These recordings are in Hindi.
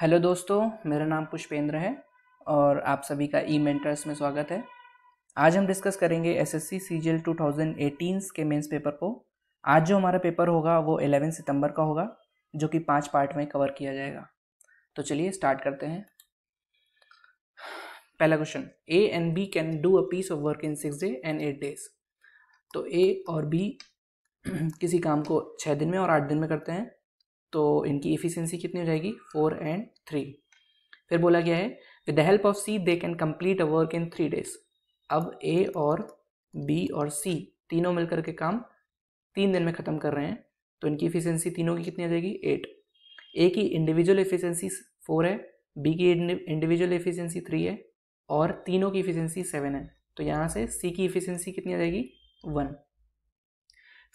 हेलो दोस्तों, मेरा नाम पुष्पेंद्र है और आप सभी का ई मेंटर्स में स्वागत है। आज हम डिस्कस करेंगे एसएससी सीजीएल 2018 के मेंस पेपर को। आज जो हमारा पेपर होगा, वो 11 सितंबर का होगा, जो कि पाँच पार्ट में कवर किया जाएगा। तो चलिए स्टार्ट करते हैं। पहला question A and B can do a piece of work in six day and eight days तो ए और बी किसी काम को छः दिन में और आठ दिन में करते हैं। तो इनकी एफिशिएंसी कितनी हो जाएगी फोर एंड थ्री फिर बोला गया है with the help of C they can complete a work in three days अब ए और बी और सी तीनों मिलकर के काम तीन दिन में ख़त्म कर रहे हैं तो इनकी एफिशिएंसी तीनों की कितनी आ जाएगी? एट ए की इंडिविजुअल एफिशिएंसी फोर है बी की इंडिविजुअल एफिशिएंसी थ्री है, और तीनों की एफिशिएंसी सेवन है। तो यहाँ से सी की एफिशिएंसी कितनी आ जाएगी? वन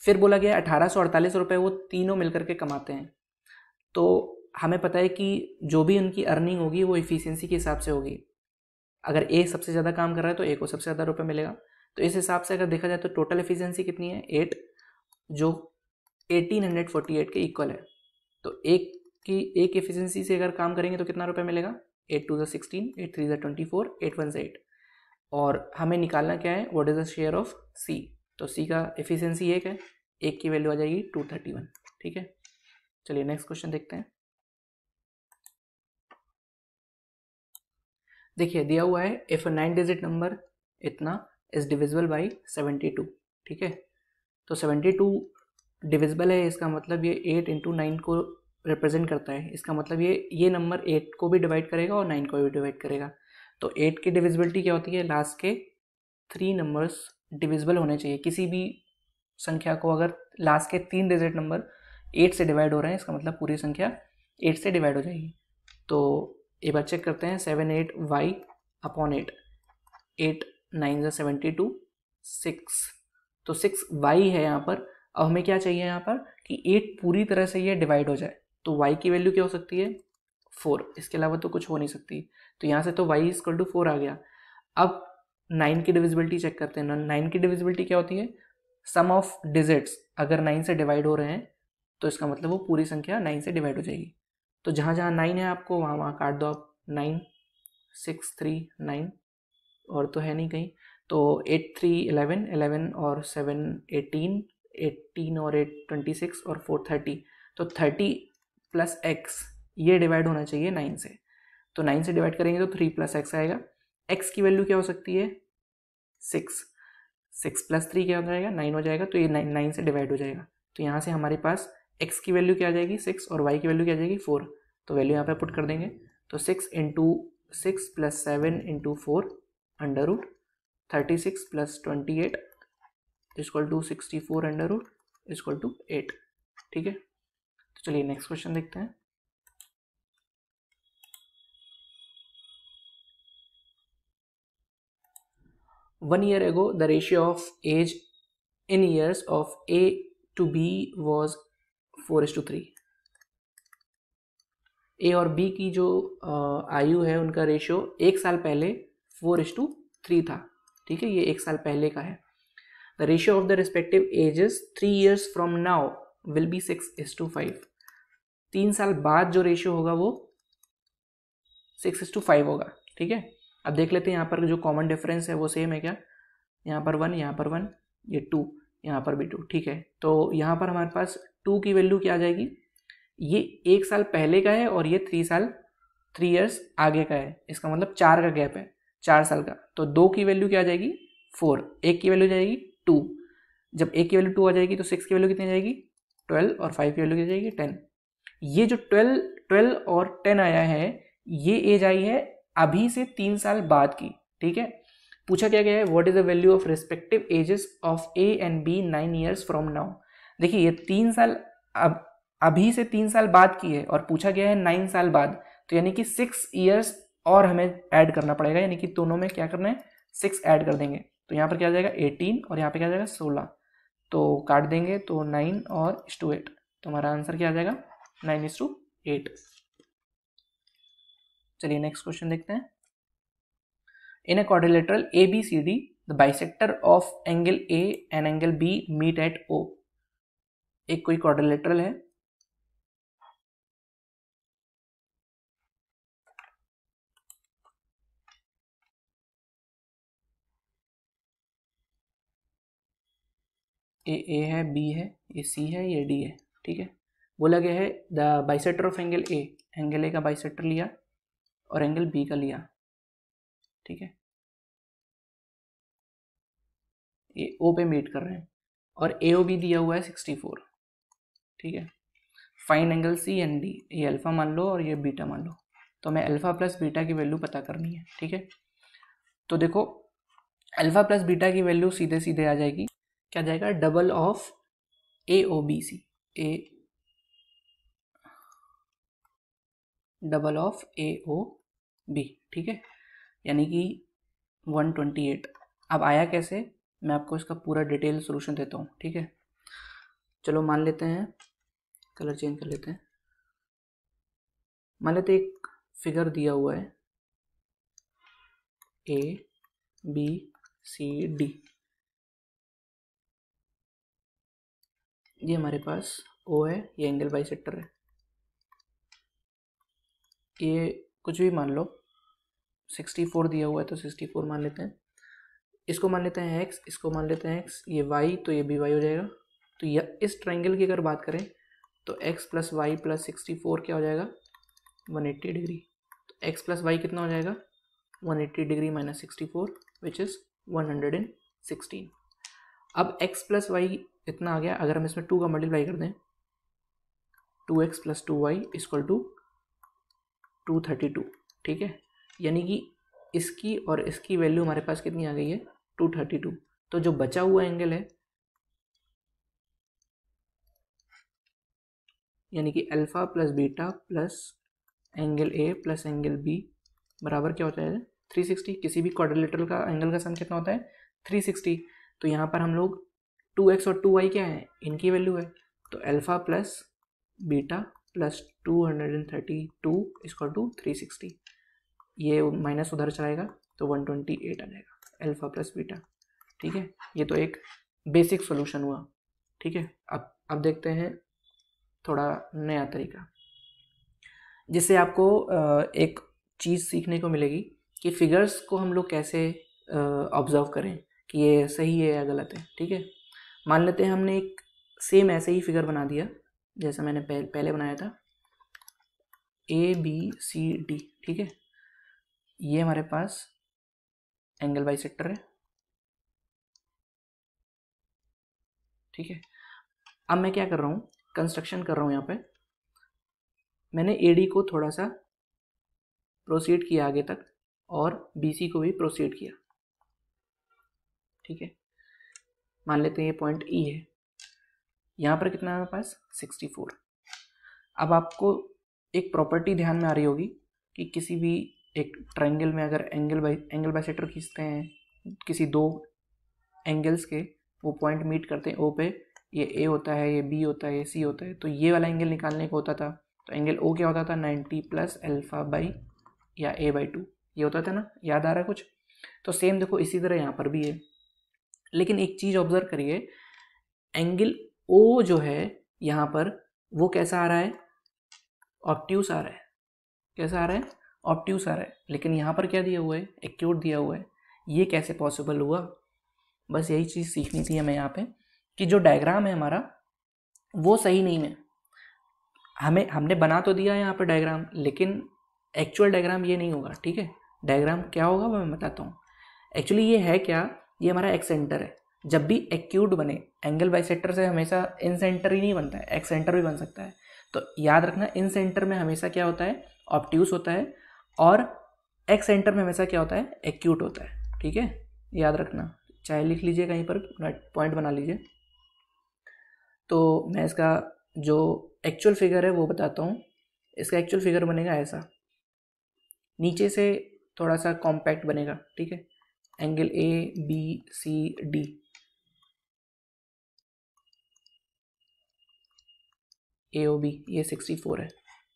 फिर बोला गया अठारह सौ अड़तालीस रुपये वो तीनों मिलकर के कमाते हैं। तो हमें पता है कि जो भी उनकी अर्निंग होगी, वो इफ़िशियंसी के हिसाब से होगी। अगर ए सबसे ज़्यादा काम कर रहा है तो ए को सबसे ज़्यादा रुपये मिलेगा। तो इस हिसाब से अगर देखा जाए तो टोटल एफिशिएंसी कितनी है? एट जो एटीन हंड्रेड फोर्टी एट के इक्वल है। तो एक की, एक एफिशिएंसी से अगर काम करेंगे तो कितना रुपये मिलेगा? एट टू ज़ा सिक्सटीन एट थ्री ज़ा ट्वेंटी फोर एट वन ज़ा एट और हमें निकालना क्या है? What is the share of C तो सी का एफिशिएंसी एक है, एक की वैल्यू आ जाएगी टू थर्टी वन ठीक है? चलिए नेक्स्ट क्वेश्चन देखते हैं। देखिए, दिया हुआ है इफ़ नाइन डिजिट नंबर इतना is divisible by seventy two ठीक है? तो सेवेंटी टू डिविजिबल है, इसका मतलब ये एट इंटू नाइन को रिप्रेजेंट करता है। इसका मतलब ये ये नंबर एट को भी डिवाइड करेगा और नाइन को भी डिवाइड करेगा। तो एट की डिविजिबिलिटी क्या होती है? लास्ट के थ्री नंबर्स डिविजिबल होने चाहिए। किसी भी संख्या को अगर लास्ट के तीन डिजिट नंबर एट से डिवाइड हो रहे हैं, इसका मतलब पूरी संख्या एट से डिवाइड हो जाएगी। तो एक बार चेक करते हैं, seven eight Y upon eight eight nine ज़ा सेवेंटी टू, सिक्स। तो सिक्स वाई है यहाँ पर, अब हमें क्या चाहिए यहाँ पर? कि एट पूरी तरह से ये डिवाइड हो जाए। तो वाई की वैल्यू क्या हो सकती है? फोर। इसके अलावा तो कुछ हो नहीं सकती। तो यहाँ से तो वाई इजक्वल टू फोर आ गया। अब नाइन की डिविजिबिलिटी चेक करते हैं। नाइन की डिविजिबिलिटी क्या होती है? Sum of digits. अगर नाइन से डिवाइड हो रहे हैं तो इसका मतलब वो पूरी संख्या नाइन से डिवाइड हो जाएगी। तो जहाँ जहाँ नाइन है आपको, वहाँ वहाँ काट दो आप। नाइन सिक्स थ्री नाइन और तो है नहीं कहीं। तो एट थ्री एलेवन एलेवन और सेवन एटीन एटीन और एट ट्वेंटी सिक्स और फोर थर्टी तो थर्टी प्लस एक्स ये डिवाइड होना चाहिए नाइन से। तो नाइन से डिवाइड करेंगे तो थ्री प्लस एक्स आएगा। एक्स की वैल्यू क्या हो सकती है? सिक्स सिक्स प्लस थ्री क्या हो जाएगा? नाइन हो जाएगा। तो ये नाइन नाइन से डिवाइड हो जाएगा। तो यहाँ से हमारे पास एक्स की वैल्यू क्या आ जाएगी? सिक्स और वाई की वैल्यू क्या आ जाएगी? फोर तो वैल्यू यहाँ पे पुट कर देंगे। तो six into six plus seven into four under root thirty six plus twenty eight equal to sixty four under root equal to eight ठीक है? तो चलिए नेक्स्ट क्वेश्चन देखते हैं। One year ago, the ratio of age in years of a to b was four is to three. A और बी की जो आयु है उनका रेशियो एक साल पहले फोर एस टू थ्री था। ठीक है, ये एक साल पहले का है। The ratio of the respective ages three years from now will be six is to five तीन साल बाद जो रेशियो होगा वो सिक्स इज़ टू फाइव होगा। ठीक है, अब देख लेते हैं यहाँ पर जो कॉमन डिफरेंस है वो सेम है क्या? यहाँ पर वन यहाँ पर वन ये टू यहाँ पर भी टू ठीक है तो यहाँ पर हमारे पास टू की वैल्यू क्या आ जाएगी? ये एक साल पहले का है और ये थ्री साल थ्री ईयर्स आगे का है। इसका मतलब चार का गैप है, चार साल का। तो दो की वैल्यू क्या आ जाएगी? फोर। एक की वैल्यू जाएगी टू। जब एक की वैल्यू टू आ जाएगी तो सिक्स की वैल्यू कितनी जाएगी? ट्वेल्व और फाइव की वैल्यू कितनी जाएगी? टेन। ये जो ट्वेल्व ट्वेल्व और टेन आया है, ये एज आई है अभी से तीन साल बाद की, ठीक है? पूछा क्या गया है? What is the value of respective ages of A and B nine years from now देखिए, ये तीन साल अब, अभी से तीन साल बाद की है और पूछा गया है नाइन साल बाद तो यानी कि सिक्स ईयर्स और हमें ऐड करना पड़ेगा, यानी कि दोनों में क्या करना है? सिक्स ऐड कर देंगे। तो यहाँ पर क्या आ जाएगा? एटीन और यहाँ पर क्या आ जाएगा? सोलह। तो काट देंगे तो नाइन और इस टू एट तो हमारा आंसर क्या आ जाएगा? नाइन इज़ टू एट चलिए नेक्स्ट क्वेश्चन देखते हैं। In quadrilateral A B C D the bisector of angle A and angle B meet at O. एक कोई क्वाड्रिलेटरल है। ए ए है बी है, ये सी है, ये डी है, ठीक है? बोला गया है the bisector of angle A angle A का बाइसेक्टर लिया और एंगल बी का लिया, ठीक है? ये ओ पे मीट कर रहे हैं और ए ओ बी दिया हुआ है सिक्सटी फोर ठीक है? Fine angle C and D ये अल्फ़ा मान लो और ये बीटा मान लो। तो हमें अल्फ़ा प्लस बीटा की वैल्यू पता करनी है, ठीक है? तो देखो अल्फ़ा प्लस बीटा की वैल्यू सीधे सीधे आ जाएगी। क्या जाएगा? Double of A O B C A double of A O B ठीक है? यानी कि 128 अब आया कैसे? मैं आपको इसका पूरा डिटेल सोल्यूशन देता हूँ, ठीक है? चलो मान लेते हैं। कलर चेंज कर लेते हैं। मान लेते एक फिगर दिया हुआ है। ए बी सी डी ये हमारे पास ओ है, ये एंगल बाई सेक्टर है। ये कुछ भी मान लो सिक्सटी फोर दिया हुआ है तो सिक्सटी फोर मान लेते हैं। इसको मान लेते हैं एक्स इसको मान लेते हैं एक्स ये वाई तो ये भी वाई हो जाएगा। तो यह इस ट्राइंगल की अगर बात करें तो X plus Y plus sixty four क्या हो जाएगा? वन एट्टी डिग्री तो एक्स प्लस वाई कितना हो जाएगा? One eighty degree minus sixty four which is one hundred and sixteen अब एक्स प्लस वाई इतना आ गया, अगर हम इसमें टू का मल्टीप्लाई कर दें two X plus two Y equal to two thirty two ठीक है? यानी कि इसकी और इसकी वैल्यू हमारे पास कितनी आ गई है? टू थर्टी टू तो जो बचा हुआ एंगल है यानी कि alpha plus beta plus angle A plus angle B बराबर क्या होता है? थ्री सिक्सटी किसी भी क्वाड्रिलेटरल का एंगल का सम कितना होता है? थ्री सिक्सटी तो यहाँ पर हम लोग टू एक्स और टू वाई क्या है? इनकी वैल्यू है। तो alpha plus beta plus two hundred and thirty two इसको टू थ्री सिक्सटी ये माइनस उधर चलाएगा तो वन ट्वेंटी एट आ जाएगा। अल्फ़ा प्लस बीटा ठीक है? ये तो एक बेसिक सोल्यूशन हुआ। ठीक है? अब अब देखते हैं थोड़ा नया तरीका। जिससे आपको एक चीज़ सीखने को मिलेगी कि फिगर्स को हम लोग कैसे ऑब्ज़र्व करें कि ये सही है या गलत है, ठीक है? मान लेते हैं हमने एक सेम ऐसे ही फिगर बना दिया, जैसा मैंने पहले बनाया था। ए बी सी डी ठीक है? ये हमारे पास एंगल बाई सेक्टर है। ठीक है? अब मैं क्या कर रहा हूँ? कंस्ट्रक्शन कर रहा हूँ यहाँ पे। मैंने एडी को थोड़ा सा प्रोसीड किया आगे तक और बीसी को भी प्रोसीड किया। ठीक है? मान लेते हैं ये पॉइंट ई e है। यहाँ पर कितना है मेरे पास? सिक्सटी फोर अब आपको एक प्रॉपर्टी ध्यान में आ रही होगी कि किसी भी एक ट्रायंगल में अगर angle bi angle bisector खींचते हैं, किसी दो एंगल्स के, वो पॉइंट मीट करते हैं ओ पे ये ए होता है, ये बी होता है, ये सी होता है। तो ये वाला एंगल निकालने को होता था। तो एंगल ओ क्या होता था? नाइन्टी प्लस एल्फ़ा बाई या ए बाई टू ये होता था ना? याद आ रहा कुछ? तो सेम देखो, इसी तरह यहाँ पर भी है। लेकिन एक चीज़ ऑब्ज़र्व करिए एंगल ओ जो है यहाँ पर, वो कैसा आ रहा है? ऑप्ट्यूस आ रहा है। कैसा आ रहा है? ऑप्ट्यूस आ रहा है। लेकिन यहाँ पर क्या दिया हुआ है? एक्यूट दिया हुआ है। ये कैसे पॉसिबल हुआ? बस यही चीज़ सीखनी थी हमें यहाँ पे। कि जो डायग्राम है हमारा, वो सही नहीं है। हमें, हमने बना तो दिया यहाँ पर डायग्राम लेकिन एक्चुअल डायग्राम ये नहीं होगा, ठीक है? डायग्राम क्या होगा वो मैं बताता हूँ। एक्चुअली ये है क्या? ये हमारा एक्स सेंटर है। जब भी एक्यूट बने एंगल बाई से हमेशा इन सेंटर ही नहीं बनता है एक्स सेंटर भी बन सकता है। तो याद रखना इन सेंटर में हमेशा क्या होता है? ऑप्ट्यूस होता है और एक्स सेंटर में हमेशा क्या होता है? एक्यूट होता है, ठीक है? याद रखना, चाहे लिख लीजिए कहीं पर पॉइंट बना लीजिए। तो मैं इसका जो एक्चुअल फिगर है, वो बताता हूँ। इसका एक्चुअल फिगर बनेगा ऐसा। नीचे से थोड़ा सा कॉम्पैक्ट बनेगा, ठीक है? Angle A B C D A O B ये सिक्सटी फोर है।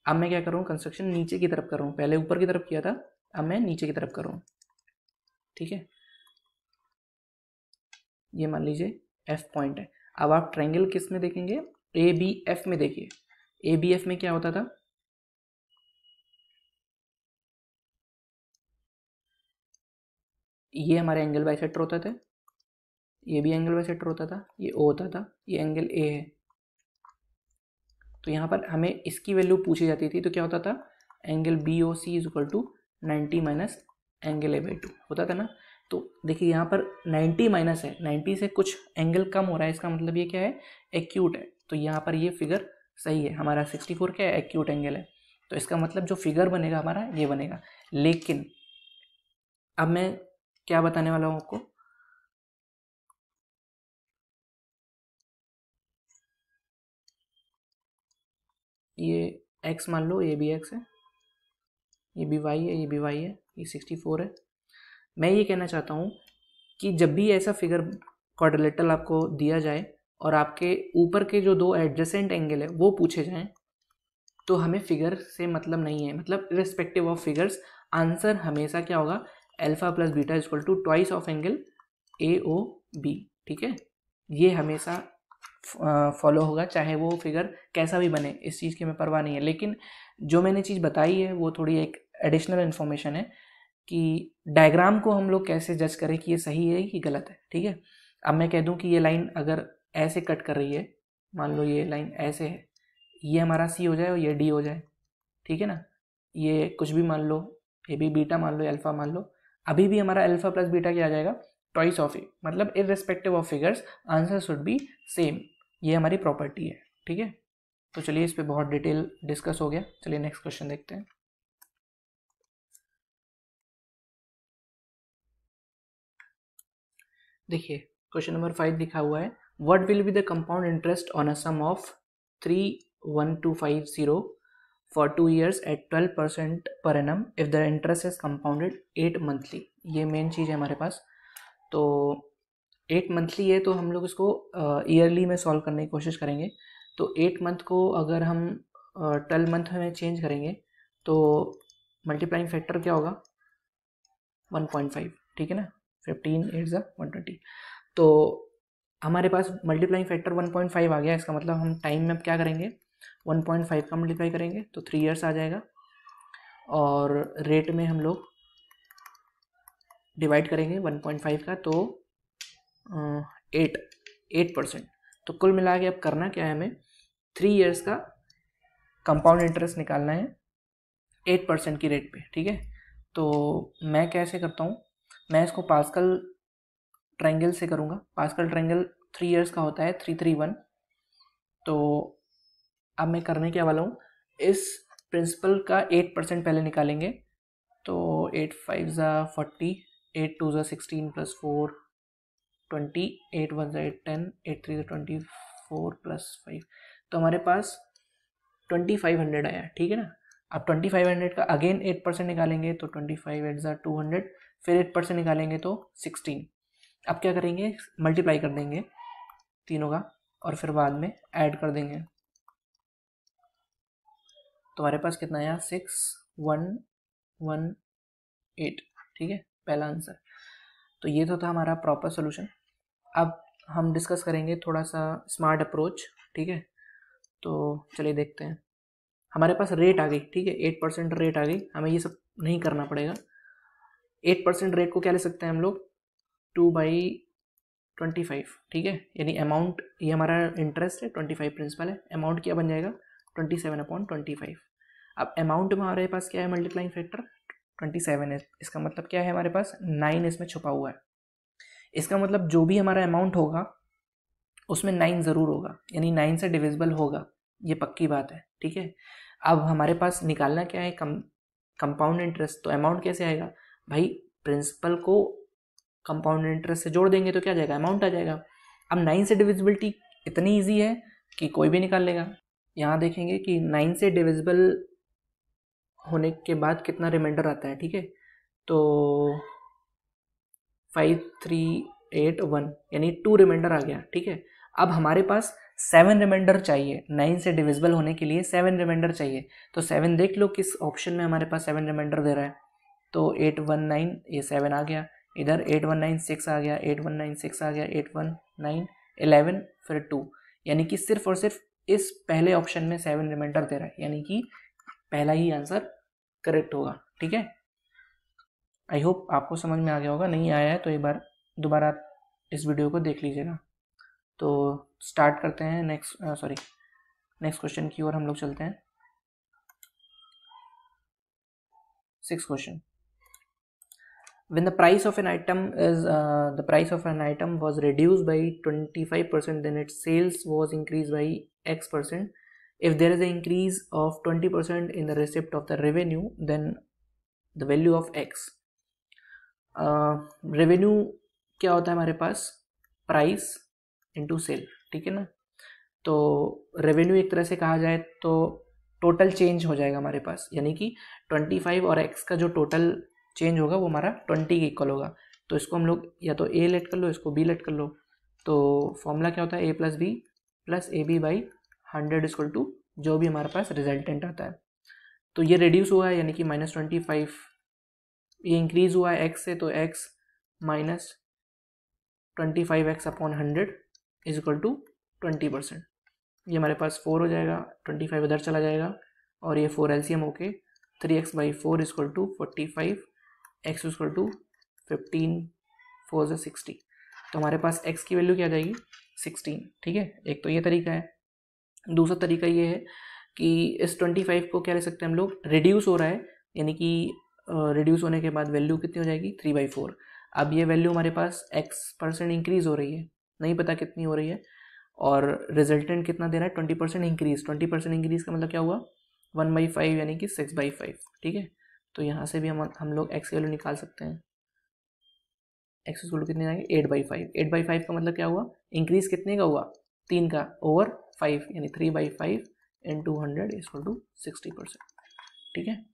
अब मैं क्या कर कंस्ट्रक्शन नीचे की तरफ़ कर पहले ऊपर की तरफ़ किया था, अब मैं नीचे की तरफ़ कर ठीक है? ये मान लीजिए एफ़ पॉइंट है। अब आप ट्रायंगल किसमें देखेंगे? ए बी एफ़ में देखिए। ए बी एफ़ में क्या होता था? ये हमारे एंगल बाइसेक्टर होता था। ये भी एंगल बाइसेक्टर होता था। ये ओ होता था। ये एंगल ए है। तो यहाँ पर हमें इसकी वैल्यू पूछी जाती थी तो क्या होता था? Angle B O C is equal to ninety minus angle A by two होता था ना? तो देखिए यहाँ पर 90 माइनस है 90 से कुछ एंगल कम हो रहा है, इसका मतलब ये क्या है? एक्यूट है। तो यहाँ पर ये फिगर सही है, हमारा 64 क्या है? एक्यूट एंगल है। तो इसका मतलब जो फिगर बनेगा हमारा, ये बनेगा। लेकिन अब मैं क्या बताने वाला हूँ आपको? ये एक्स मान लो, ये भी एक्स है, ये भी वाई है, ये भी वाई है, ये सिक्सटी फोर है। मैं ये कहना चाहता हूँ कि जब भी ऐसा फिगर क्वाड्रिलेटरल आपको दिया जाए और आपके ऊपर के जो दो एडजसेंट एंगल है, वो पूछे जाएँ तो हमें फिगर से मतलब नहीं है। मतलब रिस्पेक्टिव ऑफ़ फिगर्स आंसर हमेशा क्या होगा? Alpha plus beta equal to twice of angle A O B ठीक है? ये हमेशा फॉलो होगा, चाहे वो फिगर कैसा भी बने, इस चीज़ की हमें परवाह नहीं है। लेकिन जो मैंने चीज़ बताई है, वो थोड़ी एक एडिशनल इन्फॉर्मेशन है। कि डायग्राम को हम लोग कैसे जज करें कि ये सही है कि गलत है, ठीक है? अब मैं कह दूँ कि ये लाइन अगर ऐसे कट कर रही है, मान लो ये लाइन ऐसे है, ये हमारा सी हो जाए और ये डी हो जाए, ठीक है ना? ये कुछ भी मान लो ये भी बीटा मान लो अल्फ़ा मान लो, अभी भी हमारा अल्फ़ा प्लस बीटा क्या आ जाएगा? ट्वाइस ऑफ़ ए मतलब irrespective of figures answer should be same ये हमारी प्रॉपर्टी है, ठीक है? तो चलिए इस पर बहुत डिटेल डिस्कस हो गया। चलिए नेक्स्ट क्वेश्चन देखते हैं। देखिए क्वेश्चन नंबर फाइव लिखा हुआ है। What will be the compound interest on a sum of three one two five zero for two years at twelve percent per annum if the interest is compounded at monthly ये मेन चीज़ है हमारे पास। तो एट मंथली है तो हम लोग इसको ईयरली में सॉल्व करने की कोशिश करेंगे। तो एट मंथ को अगर हम ट्वेल्व मंथ में चेंज करेंगे तो मल्टीप्लाइंग फैक्टर क्या होगा? वन पॉइंट फाइव ठीक है ना? फिफ्टीन एट ज़ा वन ट्वेंटी तो हमारे पास multiplying factor one point five आ गया, इसका मतलब हम टाइम में अब क्या करेंगे? वन पॉइंट फाइव का मल्टीप्लाई करेंगे तो थ्री ईयर्स आ जाएगा। और रेट में हम लोग डिवाइड करेंगे वन पॉइंट फाइव का तो एट एट परसेंट तो कुल मिला के अब करना क्या है हमें? थ्री ईयर्स का कंपाउंड इंटरेस्ट निकालना है एट परसेंट की रेट पे, ठीक है? तो मैं कैसे करता हूँ? मैं इसको पास्कल ट्रायंगल से करूँगा। पास्कल ट्रायंगल थ्री इयर्स का होता है थ्री थ्री वन तो अब मैं करने क्या वाला हूँ? इस प्रिंसिपल का एट परसेंट पहले निकालेंगे। तो एट फाइव ज़ा फोर्टी एट टू ज़ा sixteen plus four twenty eight one ज़ा एट टेन एट थ्री ज़ा ट्वेंटी फोर प्लस फाइव तो हमारे पास ट्वेंटी फाइव हंड्रेड आया, ठीक है ना? अब ट्वेंटी फाइव हंड्रेड का अगेन एट परसेंट निकालेंगे तो ट्वेंटी फाइव एट ज़ा टू हंड्रेड फिर एट परसेंट निकालेंगे तो सिक्सटीन अब क्या करेंगे? मल्टीप्लाई कर देंगे तीनों का और फिर बाद में ऐड कर देंगे। तो हमारे पास कितना आया? सिक्स वन वन एट ठीक है? पहला आंसर तो ये तो था हमारा प्रॉपर सोल्यूशन अब हम डिस्कस करेंगे थोड़ा सा स्मार्ट अप्रोच ठीक है? तो चलिए देखते हैं. हमारे पास रेट आ गई. ठीक है? एट परसेंट रेट आ गई. हमें ये सब नहीं करना पड़ेगा. एट परसेंट रेट को क्या ले सकते हैं हम लोग? टू बाई ट्वेंटी फाइव, ठीक है? यानी अमाउंट ये हमारा इंटरेस्ट है ट्वेंटी फाइव प्रिंसिपल है। अमाउंट क्या बन जाएगा? Twenty seven upon twenty five अब अमाउंट में हमारे पास क्या है? मल्टीप्लाइंग फैक्टर ट्वेंटी सेवन है। इसका मतलब क्या है हमारे पास? नाइन इसमें छुपा हुआ है। इसका मतलब जो भी हमारा अमाउंट होगा, उसमें नाइन ज़रूर होगा। यानी नाइन से डिविजिबल होगा। ये पक्की बात है, ठीक है? अब हमारे पास निकालना क्या है? कम कंपाउंड इंटरेस्ट तो अमाउंट कैसे आएगा? भाई प्रिंसिपल को कंपाउंड इंटरेस्ट से जोड़ देंगे तो क्या जाएगा? अमाउंट आ जाएगा। अब नाइन से डिविजिबिलिटी इतनी ईजी है कि कोई भी निकाल लेगा। यहाँ देखेंगे कि नाइन से डिविजिबल होने के बाद कितना रिमाइंडर आता है, ठीक है? तो फाइव थ्री एट वन यानी टू रिमाइंडर आ गया, ठीक है? अब हमारे पास सेवन रिमाइंडर चाहिए। नाइन से डिविजिबल होने के लिए सेवन रिमाइंडर चाहिए। तो सेवन देख लो किस ऑप्शन में हमारे पास सेवन रिमाइंडर दे रहा है। तो एट वन नाइन ये सेवन आ गया, इधर एट वन नाइन सिक्स आ गया, एट वन नाइन सिक्स आ गया, एट वन नाइन एलेवन फिर टू। यानी कि सिर्फ़ और सिर्फ़ इस पहले ऑप्शन में सेवन रिमाइंडर दे रहा है, यानी कि पहला ही आंसर करेक्ट होगा, ठीक है? आई होप आपको समझ में आ गया होगा, नहीं आया है तो एक बार दोबारा इस वीडियो को देख लीजिएगा। तो स्टार्ट करते हैं नेक्स्ट सॉरी नेक्स्ट क्वेश्चन की ओर हम लोग चलते हैं। Six question. When the price of an item is uh, the price of an item was reduced by 25% then its sales was increased by x percent if there is an increase of 20% in the receipt of the revenue then the value of x revenue uh, क्या होता है हमारे पास प्राइस इनटू सेल ठीक है ना तो रेवेन्यू एक तरह से कहा जाए तो टोटल चेंज हो जाएगा हमारे पास यानी कि ट्वेंटी फाइव और एक्स का जो टोटल चेंज होगा, वो हमारा ट्वेंटी के इक्वल होगा। तो इसको हम लोग या तो ए लेट कर लो, इसको बी लेट कर लो। तो फॉर्मूला क्या होता है? A plus B plus A B by hundred equal to जो भी हमारे पास रिजल्टेंट आता है। तो ये रिड्यूस हुआ है, यानी कि माइनस ट्वेंटी फाइव ये इंक्रीज हुआ है एक्स से तो X minus twenty five X upon hundred is equal to twenty percent ये हमारे पास फोर हो जाएगा ट्वेंटी फाइव उधर चला जाएगा और ये four L C M okay three X by four equal to forty five X equal to fifteen, four जो सिक्सटी। तो हमारे पास एक्स की वैल्यू क्या आ जाएगी? सिक्सटीन, ठीक है? एक तो ये तरीका है। दूसरा तरीका ये है कि इस ट्वेंटी फाइव को क्या ले सकते हैं हम लोग? रिड्यूस हो रहा है, यानी कि रिड्यूस होने के बाद वैल्यू कितनी हो जाएगी? Three by four. अब ये वैल्यू हमारे पास एक्स परसेंट इंक्रीज़ हो रही है। नहीं पता कितनी हो रही है। और रिजल्टेंट कितना दे रहा है? Twenty percent increase. Twenty percent increase का मतलब क्या हुआ? वन बाई फाइव, यानी कि सिक्स बाई फाइव, ठीक है? तो यहाँ से भी हम हम लोग एक्स वैल्यू निकाल सकते हैं। एक्स स्कूल कितने आएँगे eight by five eight by five का मतलब क्या हुआ? इंक्रीज कितने का हुआ? तीन का ओवर फाइव यानी three by five into hundred is equal to sixty percent ठीक है?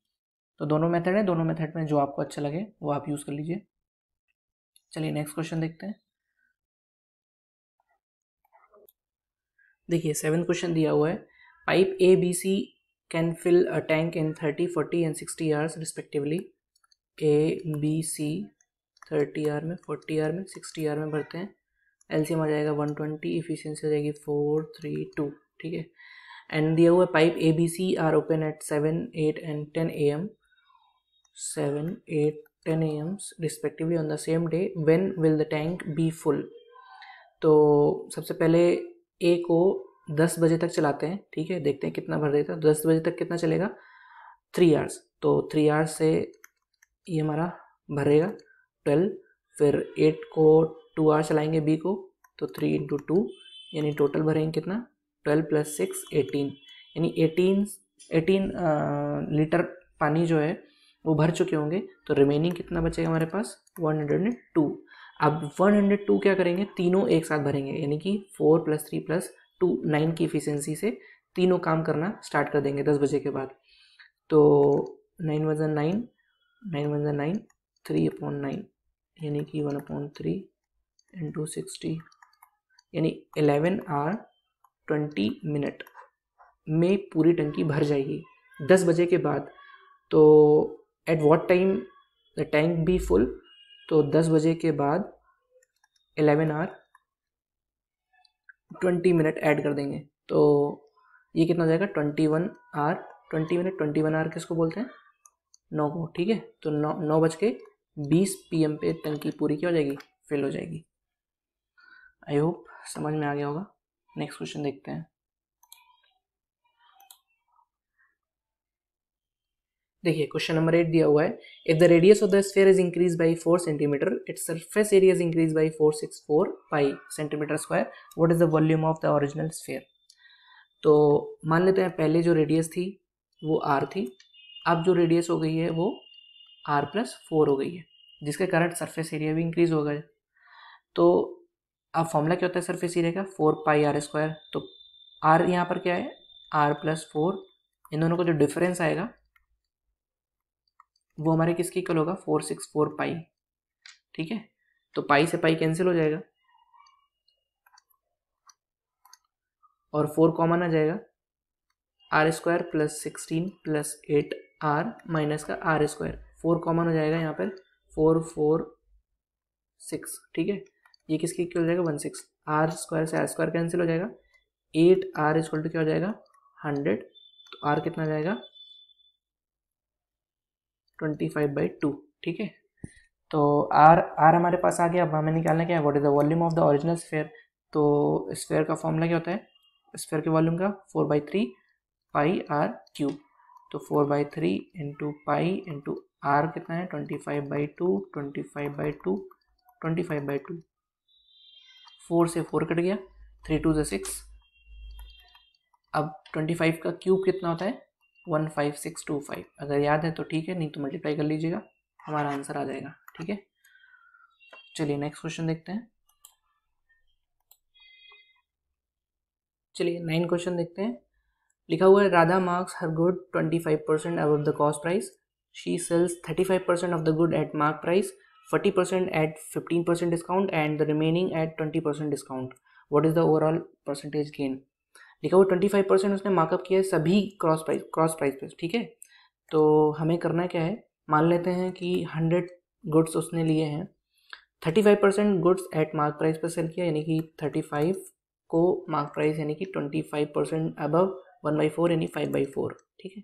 तो दोनों मेथड है। दोनों मेथड में जो आपको अच्छा लगे, वो आप यूज़ कर लीजिए। चलिए नेक्स्ट क्वेश्चन देखते हैं। देखिए सेवन क्वेश्चन दिया हुआ है। Pipe A B C can fill a tank in thirty forty and sixty hours respectively A B C thirty hour में फोर्टी आर में सिक्सटी आर में भरते हैं एलसीएम आ जाएगा वन ट्वेंटी इफिशियंसी आ जाएगी फोर थ्री टू ठीक है एंड दिया हुआ pipe A B C are open at seven eight and ten A M seven eight ten A M respectively on the same day when will the tank be full तो सबसे पहले ए को दस बजे तक चलाते हैं, ठीक है? देखते हैं कितना भर देता है। दस बजे तक कितना चलेगा? थ्री आवर्स तो थ्री आवर्स से ये हमारा भरेगा। ट्वेल्व फिर एट को टू आवर्स चलाएँगे बी को तो थ्री इंटू टू यानी टोटल भरेंगे कितना? ट्वेल्व प्लस सिक्स एटीन यानी एटीन एटीन लीटर पानी जो है, वो भर चुके होंगे तो रिमेनिंग कितना बचेगा हमारे पास? वन हंड्रेड एंड टू अब 102 क्या करेंगे? तीनों एक साथ भरेंगे, यानी कि four plus three plus two nine की इफिशियंसी से तीनों काम करना स्टार्ट कर देंगे दस बजे के बाद। तो nine one nine nine one nine three upon nine यानी कि one upon three into sixty यानी एलेवन आर ट्वेंटी मिनट में पूरी टंकी भर जाएगी दस बजे के बाद। तो at what time the tank be full तो दस बजे के बाद eleven hour twenty minute add कर देंगे। तो ये कितना हो जाएगा? Twenty one hour. Twenty minute, twenty one hour किसको बोलते हैं? नौ को, ठीक है? तो नौ नौ बज के बीस पी एम पे टंकी पूरी क्या हो जाएगी? फिल हो जाएगी। आई होप समझ में आ गया होगा। नेक्स्ट क्वेश्चन देखते हैं। देखिए क्वेश्चन नंबर एट दिया हुआ है। If the radius of the sphere is increase by four centimetre its surface area is increase by four six four pi centimetre square what is the volume of the original sphere तो मान लेते हैं, पहले जो रेडियस थी, वो आर थी। अब जो रेडियस हो गई है, वो आर प्लस फोर हो गई है, जिसके कारण सरफेस एरिया भी इंक्रीज हो गया तो अब फॉर्मूला क्या होता है सरफेस एरिया का? फोर पाई आर स्क्वायर तो आर यहाँ पर क्या है? आर प्लस फोर इन दोनों का जो डिफरेंस आएगा वो हमारे किसकी इक्वल होगा? फोर सिक्स फोर पाई ठीक है? तो पाई से पाई कैंसिल हो जाएगा। और फोर कॉमन आ जाएगा। R square plus sixteen plus eight R minus का आर स्क्वायर फोर कॉमन हो जाएगा यहाँ पर। फोर फोर सिक्स ठीक है? ये किसकी इक्वल हो जाएगा? वन सिक्स आर स्क्वायर से आर स्क्वायर कैंसिल हो जाएगा। एट आर इक्वल टू क्या हो जाएगा? हंड्रेड तो आर कितना जाएगा? ट्वेंटी फाइव बाई टू ठीक है? तो आर आर हमारे पास आ गया, अब हमें निकालना क्या है? What is the volume of the original sphere तो स्फेयर का फॉर्मूला क्या होता है? स्फेयर के वॉल्यूम का four by three pi R cube तो four by three into pi into R कितना है? Twenty five by two twenty five by two twenty five by two four से फोर कट गया थ्री टू से सिक्स अब ट्वेंटी फाइव का क्यूब कितना होता है? One five six two five. अगर याद है तो ठीक है, नहीं तो मल्टीप्लाई कर लीजिएगा, हमारा आंसर आ जाएगा, ठीक है? चलिए नेक्स्ट क्वेश्चन देखते हैं। चलिए नाइन क्वेश्चन देखते हैं। लिखा हुआ है, Radha marks her good twenty five percent above the cost price she sells thirty five percent of the good at mark price forty percent at fifteen percent discount and the remaining at twenty percent discount what is the overall percentage gain लिखा हुआ ट्वेंटी फाइव परसेंट उसने मार्कअप किया है सभी क्रॉस प्राइस क्रॉस प्राइस पे, ठीक है? तो हमें करना क्या है? मान लेते हैं कि हंड्रेड गुड्स उसने लिए हैं thirty five percent goods at mark price पर सेल किया, यानी कि थर्टी फाइव को मार्क प्राइस यानी कि twenty five percent above one by four यानी फाइव बाई फोर ठीक है?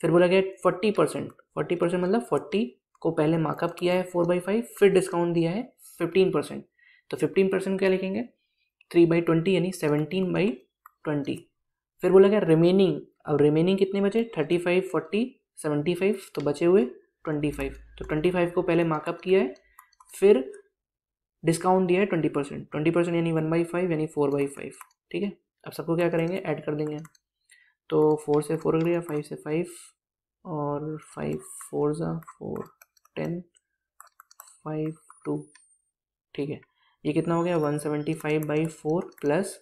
फिर बोला गया फोर्टी परसेंट फोर्टी परसेंट मतलब फोर्टी को पहले मार्कअप किया है फोर बाई फाइव फिर डिस्काउंट दिया है फिफ्टीन परसेंट तो फिफ्टीन परसेंट क्या लिखेंगे? थ्री बाई ट्वेंटी यानी सेवनटीन बाई ट्वेंटी। फिर बोला गया रिमेनिंग अब रिमेनिंग कितने बचे? Thirty five forty seventy five तो बचे हुए ट्वेंटी फाइव तो ट्वेंटी फाइव को पहले मार्कअप किया है, फिर डिस्काउंट दिया है ट्वेंटी परसेंट ट्वेंटी परसेंट यानी वन बाई फाइव यानी फोर बाई फाइव ठीक है? अब सबको क्या करेंगे? ऐड कर देंगे। तो फोर से फोर गया फाइव से फाइव और फाइव फोर ज़ा फोर टेन फाइव टू ठीक है? ये कितना हो गया? One seventy five by four plus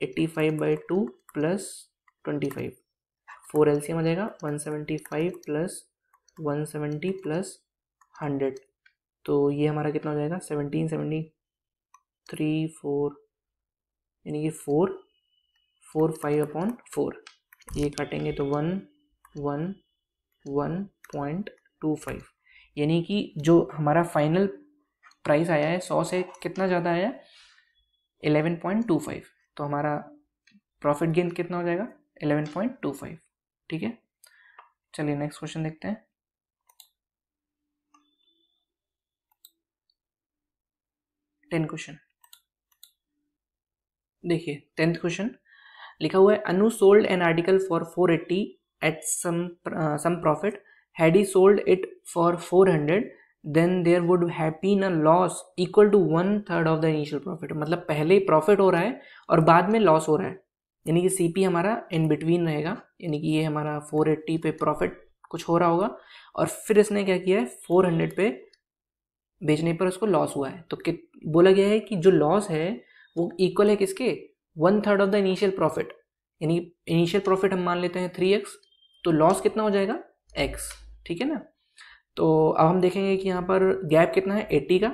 eighty five by two plus twenty five. Four L C M आ जाएगा, one seventy five plus one seventy plus hundred. तो ये हमारा कितना हो जाएगा? सेवनटीन सेवेंटी थ्री फोर, यानी कि four four five upon four. ये काटेंगे तो one one one point two five. यानी कि जो हमारा फाइनल प्राइस आया है, सौ से कितना ज़्यादा आया एलेवन पॉइंट टू फाइव। तो हमारा प्रॉफिट गेन कितना हो जाएगा? एलेवन पॉइंट टू फाइव ठीक है? चलिए नेक्स्ट क्वेश्चन देखते हैं। टेन क्वेश्चन देखिए टेंथ क्वेश्चन लिखा हुआ है, Anu sold an article for four eighty at some some profit had he sold it for four hundred then there would have been a loss equal to one third of the initial profit मतलब पहले ही प्रॉफिट हो रहा है और बाद में लॉस हो रहा है। यानी कि CP हमारा इन बिटवीन रहेगा। यानी कि ये हमारा फोर एट्टी पे प्रॉफिट कुछ हो रहा होगा और फिर इसने क्या किया है? फोर हंड्रेड पे बेचने पर उसको लॉस हुआ है। तो बोला गया है कि जो लॉस है, वो इक्वल है किसके? One third of the initial profit यानी इनिशियल प्रॉफिट हम मान लेते हैं थ्री एक्स तो लॉस कितना हो जाएगा? एक्स ठीक है ना? तो अब हम देखेंगे कि यहाँ पर गैप कितना है? एट्टी का।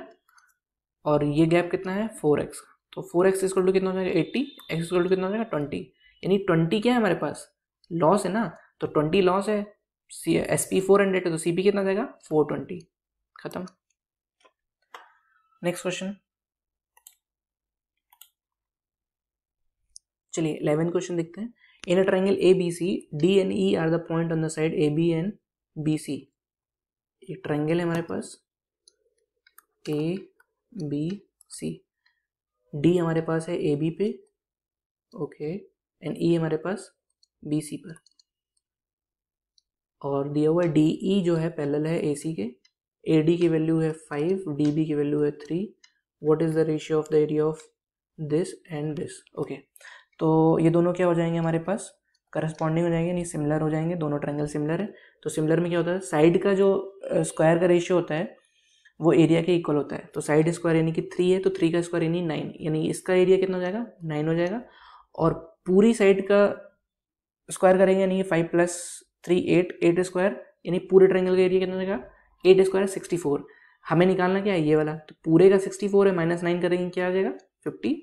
और ये गैप कितना है? फोर एक्स का। तो फोर एक्स इक्वल टू कितना हो जाएगा? एट्टी एक्स इक्वल टू कितना हो जाएगा? ट्वेंटी यानी ट्वेंटी क्या है हमारे पास? लॉस है ना? तो ट्वेंटी लॉस है। C S P four hundred है तो सी पी कितना जाएगा फोर ट्वेंटी खत्म। नेक्स्ट क्वेश्चन चलिए इलेवन क्वेश्चन देखते हैं। In triangle A B C D and E are the point on the side A B and B C एक ट्राइंगल है हमारे पास। ए बी सी डी हमारे पास है ए बी पे। ओके एंड ई हमारे पास बी सी पर। और दिया हुआ डी ई जो है पैरेलल है ए सी के। ए डी की वैल्यू है फाइव डी बी की वैल्यू है three what is the ratio of the area of this and this okay तो ये दोनों क्या हो जाएँगे हमारे पास? करस्पॉन्डिंग हो जाएँगे, नहीं सिमिलर हो जाएँगे। दोनों ट्रायंगल सिमिलर है। तो सिमिलर में क्या होता है? साइड का जो स्क्वायर का रेशियो होता है, वो एरिया के इक्वल होता है। तो साइड स्क्वायर यानी कि थ्री है तो थ्री का स्क्वायर यानी नाइन यानी इसका एरिया कितना हो जाएगा? नाइन हो जाएगा। और पूरी साइड का स्क्वायर करेंगे, यानी five plus three eight eight square यानी पूरे ट्रायंगल का एरिया कितना हो जाएगा? एट स्क्वायर सिक्सटी फोर हमें निकालना क्या है? ये वाला। तो पूरे का सिक्सटी फोर है माइनस नाइन करेंगे, क्या आ जाएगा? फिफ्टी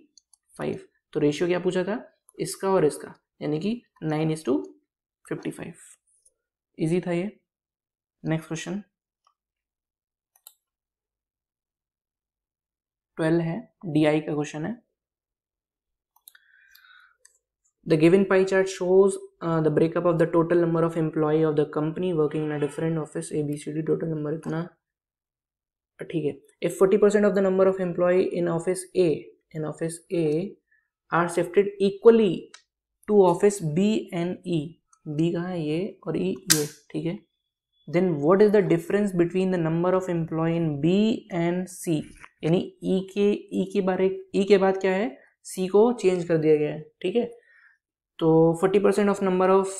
फाइव तो रेशियो क्या पूछा था? इसका और इसका। यानी कि nine is to fifty five easy था ये। नेक्स्ट क्वेश्चन ट्वेल्व है डीआई का क्वेश्चन है। The given pie chart shows the breakup of the total number of employee of the company working in different office A B C D total number इतना। ठीक है। If forty percent of the number of employee in office A in office A are shifted equally to office B and E B कहाँ है? ये और ई e, ये ठीक है? Then what is the difference between the number of employee in B and C यानी ई e के ई e के बारे ई के बाद क्या है? सी को चेंज कर दिया गया है ठीक है? तो forty percent of number of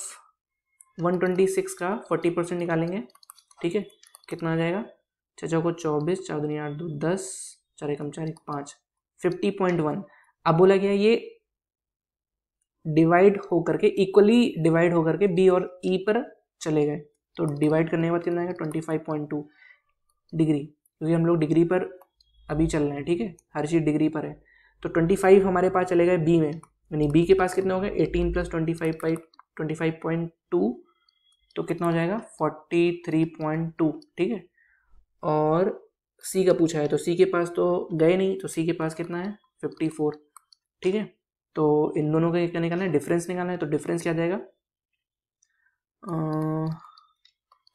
one twenty six का फोर्टी परसेंट निकालेंगे ठीक है? कितना आ जाएगा? चाचा को चौबीस चार दुनिया आठ दो दस चार एकम चार एक पाँच फिफ्टी पॉइंट वन अब बोला गया ये डिवाइड होकर के इक्वली डिवाइड होकर के बी और ई e पर चले गए। तो डिवाइड करने के बाद कितना आएगा? Twenty five point two degree क्योंकि हम लोग डिग्री पर अभी चल रहे हैं, ठीक है? हर चीज़ डिग्री पर है। तो ट्वेंटी फाइव हमारे पास चले गए बी में। यानी बी के पास कितने हो गए eighteen plus twenty five five twenty five point two तो कितना हो जाएगा? फोर्टी थ्री पॉइंट टू ठीक है? और सी का पूछा है तो सी के पास तो गए नहीं तो सी के पास कितना है? फिफ्टी फोर ठीक है? तो इन दोनों का क्या निकालना है? डिफरेंस निकालना है तो डिफरेंस क्या जाएगा?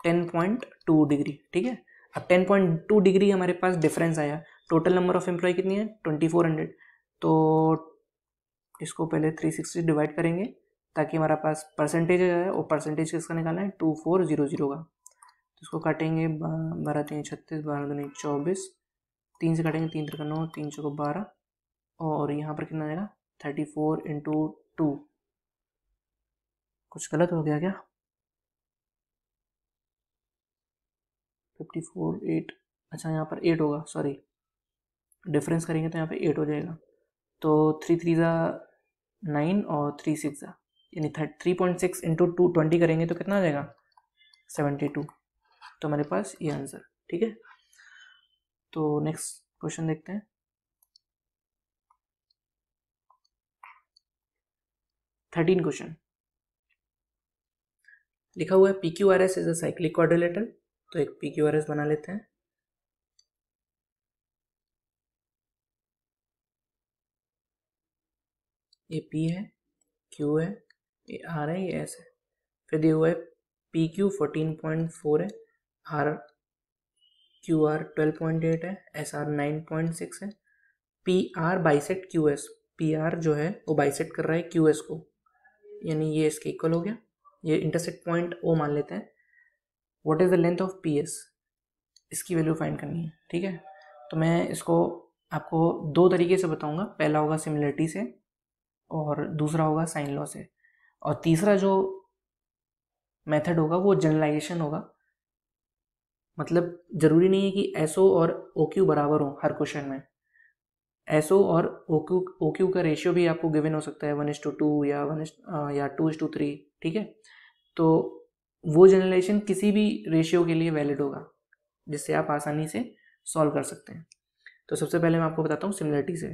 टेन पॉइंट टू डिग्री ठीक है? अब टेन पॉइंट टू डिग्री हमारे पास डिफरेंस आया। टोटल नंबर ऑफ़ एम्प्लॉय कितनी है? ट्वेंटी फोर हंड्रेड तो इसको पहले थ्री सिक्सटी डिवाइड करेंगे, ताकि हमारा पास परसेंटेज आ और परसेंटेज किसका निकालना है? टू फोर ज़ीरो ज़ीरो का। तो इसको काटेंगे बारह तीन छत्तीस, बारह दो चौबीस। तीन से काटेंगे, तीन का नौ, तीन चौको बारह। और यहाँ पर कितना आएगा थर्टी फोर इंटू टू कुछ गलत हो गया क्या? फिफ्टी फोर एट अच्छा यहाँ पर एट होगा सॉरी डिफरेंस करेंगे तो यहाँ पे एट हो जाएगा. तो थ्री थ्री ज़ा नाइन और थ्री सिक्स ज़ा. यानी thirty three point six into two twenty करेंगे तो कितना आ जाएगा? सेवेंटी टू तो हमारे पास ये आंसर ठीक है? तो नेक्स्ट क्वेश्चन देखते हैं. Thirteen question. लिखा हुआ है P Q R S is a cyclic quadrilateral तो एक पी क्यू आर एस बना लेते हैं। ये पी है क्यू है, ये आर है, ये एस है। फिर दिया हुआ है P Q fourteen point four है R Q R twelve point eight है S R nine point six है। P R bisect Q S P R जो है, वो बाइसेट कर रहा है क्यू एस को। यानी ये इसके इक्वल हो गया। ये इंटरसेक्ट पॉइंट ओ मान लेते हैं। What is the length of P S इसकी वैल्यू फाइंड करनी है, ठीक है? तो मैं इसको आपको दो तरीके से बताऊँगा। पहला होगा सिमिलरिटी से और दूसरा होगा साइन लॉ से। और तीसरा जो मेथड होगा वो जनरलाइजेशन होगा। मतलब ज़रूरी नहीं है कि SO और ओ क्यू बराबर हो हर क्वेश्चन में। एस और ओ क्यू ओ क्यू का रेशियो भी आपको गिवन हो सकता है वन इज़ टू टू या वन इज़ या टू इज़ टू थ्री ठीक है? तो वो जनरलाइजेशन किसी भी रेशियो के लिए वैलिड होगा, जिससे आप आसानी से सॉल्व कर सकते हैं। तो सबसे पहले मैं आपको बताता हूँ सिमिलरिटी से।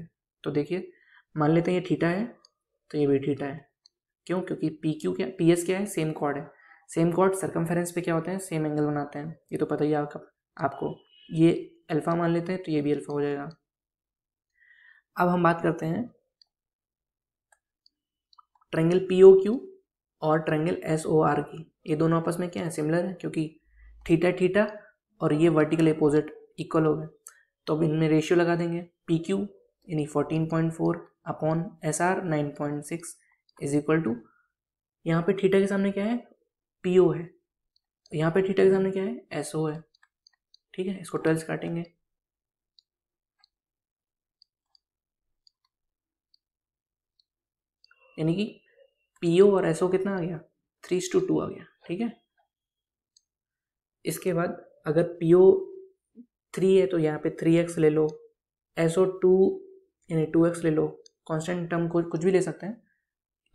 तो देखिए, मान लेते हैं ये थीटा है तो ये भी थीटा है। क्यों? क्योंकि पी क्यू क्या पी एस क्या है? सेम कॉर्ड है। सेम कॉर्ड सरकमफेरेंस पे क्या होते हैं? सेम एंगल बनाते हैं। ये तो पता ही आपका, आपको। ये अल्फ़ा मान लेते हैं तो ये भी अल्फ़ा हो जाएगा। अब हम बात करते हैं ट्रेंगल पी ओ क्यू और ट्रेंगल एस ओ आर की। ये दोनों आपस में क्या है? सिमिलर है, क्योंकि थीटा थीटा और ये वर्टिकल अपोजिट इक्वल हो गए। तो अब इनमें रेशियो लगा देंगे। पी क्यू यानी fourteen point four upon S R nine point six is equal to यहाँ पे थीटा के सामने क्या है? पी ओ है। यहाँ पे थीटा के सामने क्या है? एस ओ है। ठीक है? इसको ट्वेल्व काटेंगे। यानी कि पी ओ और एस ओ कितना आ गया? थ्री टू टू आ गया, ठीक है? इसके बाद अगर पी ओ थ्री है तो यहाँ पे थ्री एक्स ले लो एस ओ टू यानी टू एक्स ले लो कांस्टेंट टर्म को कुछ भी ले सकते हैं।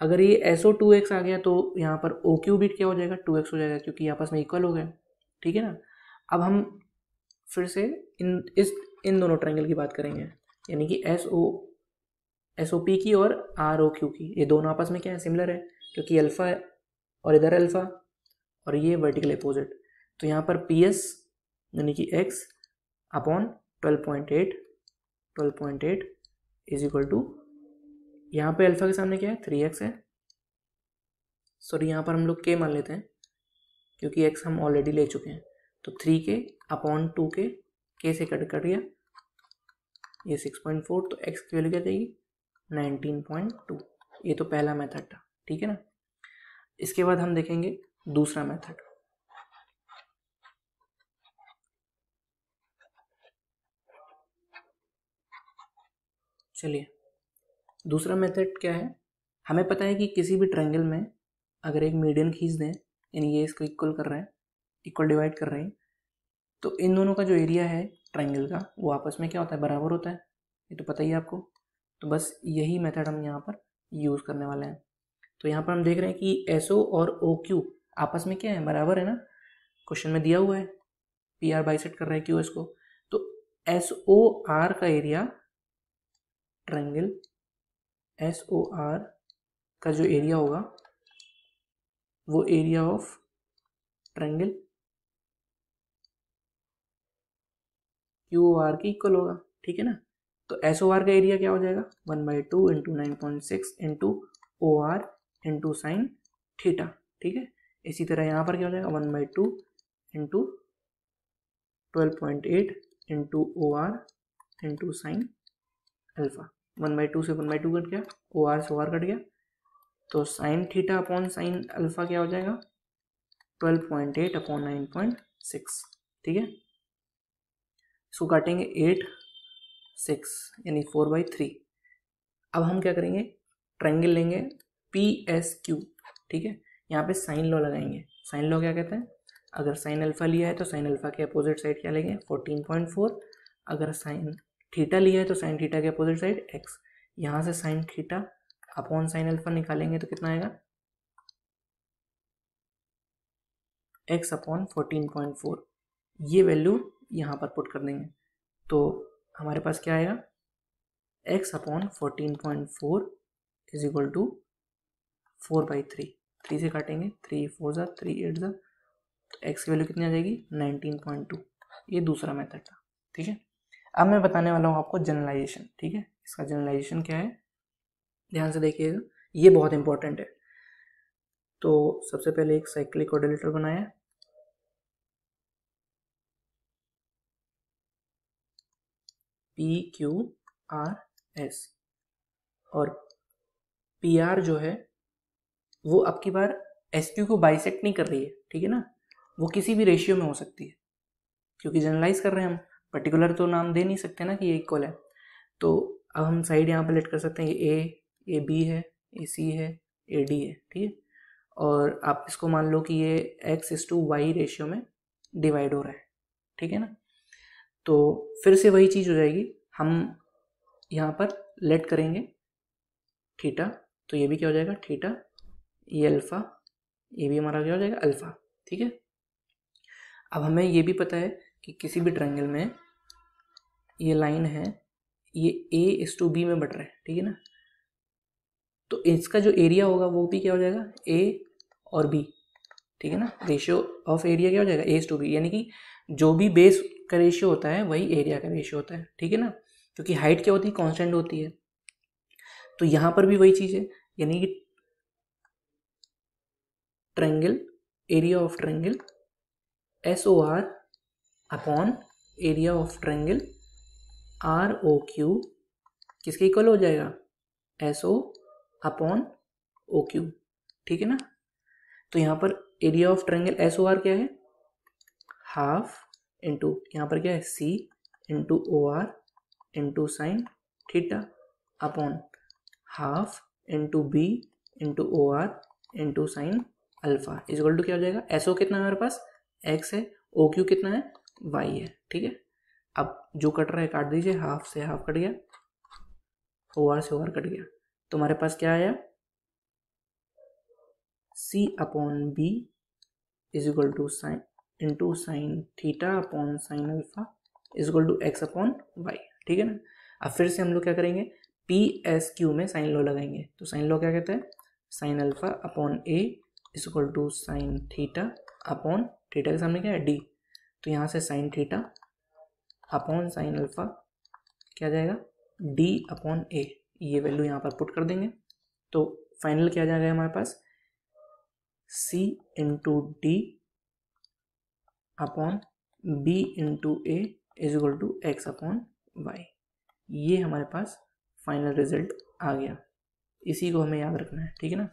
अगर ये एस ओ टू एक्स आ गया तो यहाँ पर ओ क्यू बीट क्या हो जाएगा? टू एक्स हो जाएगा, क्योंकि आपस में इक्वल हो गए, ठीक है ना? अब हम फिर से इन, इस, इन दोनों ट्रायंगल की बात करेंगे, यानी कि S O S O P की और आर ओ क्यू की। ये दोनों आपस में क्या है? सिमिलर है, क्योंकि अल्फ़ा है और इधर अल्फ़ा और ये वर्टिकल अपोजिट तो यहाँ पर पी एस यानी कि x upon twelve point eight twelve point eight is equal to यहाँ पे अल्फ़ा के सामने क्या है? थ्री एक्स है। सॉरी यहाँ पर हम लोग के मान लेते हैं, क्योंकि एक्स हम ऑलरेडी ले चुके हैं। तो थ्री के अपॉन टू के के से कट कट गया ये सिक्स पॉइंट फोर तो एक्स की वैल्यू क्या जाएगी? Nineteen point two. ये तो पहला मेथड था, ठीक है ना? इसके बाद हम देखेंगे दूसरा मेथड चलिए, दूसरा मेथड क्या है? हमें पता है कि किसी भी ट्रायंगल में अगर एक मीडियन खींच दें, यानी ये इसको इक्वल कर रहे हैं इक्वल डिवाइड कर रहे हैं तो इन दोनों का जो एरिया है ट्रायंगल का, वो आपस में क्या होता है? बराबर होता है। ये तो पता ही है आपको। तो बस यही मेथड हम यहाँ पर यूज़ करने वाले हैं। तो यहाँ पर हम देख रहे हैं कि SO और ओ क्यू आपस में क्या है? बराबर है ना? क्वेश्चन में दिया हुआ है। पी आर बाइसेट कर रहे हैं क्यू एस को। तो एस ओ आर का area triangle S O R का जो एरिया होगा, वो area of triangle Q O R की इक्वल होगा। ठीक है ना? तो एस ओ आर का एरिया क्या हो जाएगा? One by two into nine point six into O R into sine theta ठीक है? इसी तरह यहाँ पर क्या हो जाएगा? One by two into twelve point eight into O R into sine alpha one by two से वन बाई टू कट गया ओ आर से ओ आर कट गया। तो sine theta upon sine alpha क्या हो जाएगा? Twelve point eight upon nine point six ठीक है? इसको काटेंगे एट सिक्स, यानी फोर बाई थ्री। अब हम क्या करेंगे? ट्रेंगल लेंगे, पी एस क्यू, ठीक है? यहाँ पे साइन लॉ लगाएँगे। साइन लॉ क्या कहते हैं? अगर साइन अल्फ़ा लिया है तो साइन अल्फ़ा के अपोजिट साइड क्या लेंगे? Fourteen point four. अगर साइन थीटा लिया है तो साइन थीटा के अपोजिट साइड एक्स। यहाँ से sine theta upon sine alpha निकालेंगे तो कितना आएगा? X upon fourteen point four. ये वैल्यू यहाँ पर पुट कर देंगे। तो हमारे पास क्या आएगा x upon fourteen point four is equal to four by three three से काटेंगे थ्री फोर ज़ा थ्री एट ज़ा तो एक्स की वैल्यू कितनी आ जाएगी? नाइनटीन पॉइंट टू ये दूसरा मेथड था, ठीक है? अब मैं बताने वाला हूँ आपको जनरलाइजेशन ठीक है? इसका जनरलाइजेशन क्या है? ध्यान से देखिएगा, ये बहुत इंपॉर्टेंट है। तो सबसे पहले एक साइक्लिक ऑर्डिलेटर बनाया। पी क्यू आर एस और पी आर जो है, वो अब की बार एस क्यू को बाइसेक्ट नहीं कर रही है, ठीक है ना? वो किसी भी रेशियो में हो सकती है, क्योंकि जनरलाइज कर रहे हैं हम। पर्टिकुलर तो नाम दे नहीं सकते ना कि ये इक्वल है। तो अब हम साइड यहाँ पर लेट कर सकते हैं ए ए बी है ए सी है ए डी है, ठीक है? और आप इसको मान लो कि ये x is to y ratio में डिवाइड हो रहा है, ठीक है ना? तो फिर से वही चीज़ हो जाएगी। हम यहाँ पर लेट करेंगे। थीटा तो ये भी क्या हो जाएगा? थीटा, ये अल्फ़ा ये भी हमारा क्या हो जाएगा? अल्फ़ा ठीक है? अब हमें ये भी पता है कि किसी भी ट्रायंगल में ये लाइन है, ये ए इस टू बी में बट रहा है, ठीक है ना? तो इसका जो एरिया होगा वो भी क्या हो जाएगा? ए और बी ठीक है ना? रेशियो ऑफ़ एरिया क्या हो जाएगा? ए टू बी यानी कि जो भी बेस का रेशियो होता है, वही एरिया का रेशियो होता है, ठीक है ना? क्योंकि हाइट क्या होती है? कॉन्स्टेंट होती है। तो यहाँ पर भी वही चीज़ है, यानी कि triangle area of triangle S O R upon area of triangle R O Q किसके इक्वल हो जाएगा? S O upon O Q ठीक है ना? तो यहाँ पर area of triangle S O R क्या है? हाफ़ इंटू यहाँ पर क्या है? C into O R into sine theta upon half into B into O R into sine alpha equal to क्या हो जाएगा? एस ओ कितना है हमारे पास? एक्स है। ओ क्यू कितना है? वाई है। ठीक है? अब जो कट रहा है, काट दीजिए। हाफ़ से हाफ़ कट गया। ओ आर से ओ आर कट गया। तो हमारे पास क्या आया? C upon B is equal to sine into sine theta upon sine alpha is equal to x upon y ठीक है ना? अब फिर से हम लोग क्या करेंगे? पी एस क्यू में साइन लॉ लगाएँगे। तो साइन लॉ क्या कहता है? Sine alpha upon A is equal to sine theta upon theta के सामने क्या है? डी तो यहाँ से sine theta upon sine alpha क्या जाएगा? डी अपॉन ए ये वैल्यू यहाँ पर पुट कर देंगे। तो फाइनल क्या जाएगा हमारे पास? C into D upon B into A is equal to x upon y. ये हमारे पास फाइनल रिज़ल्ट आ गया। इसी को हमें याद रखना है, ठीक है ना?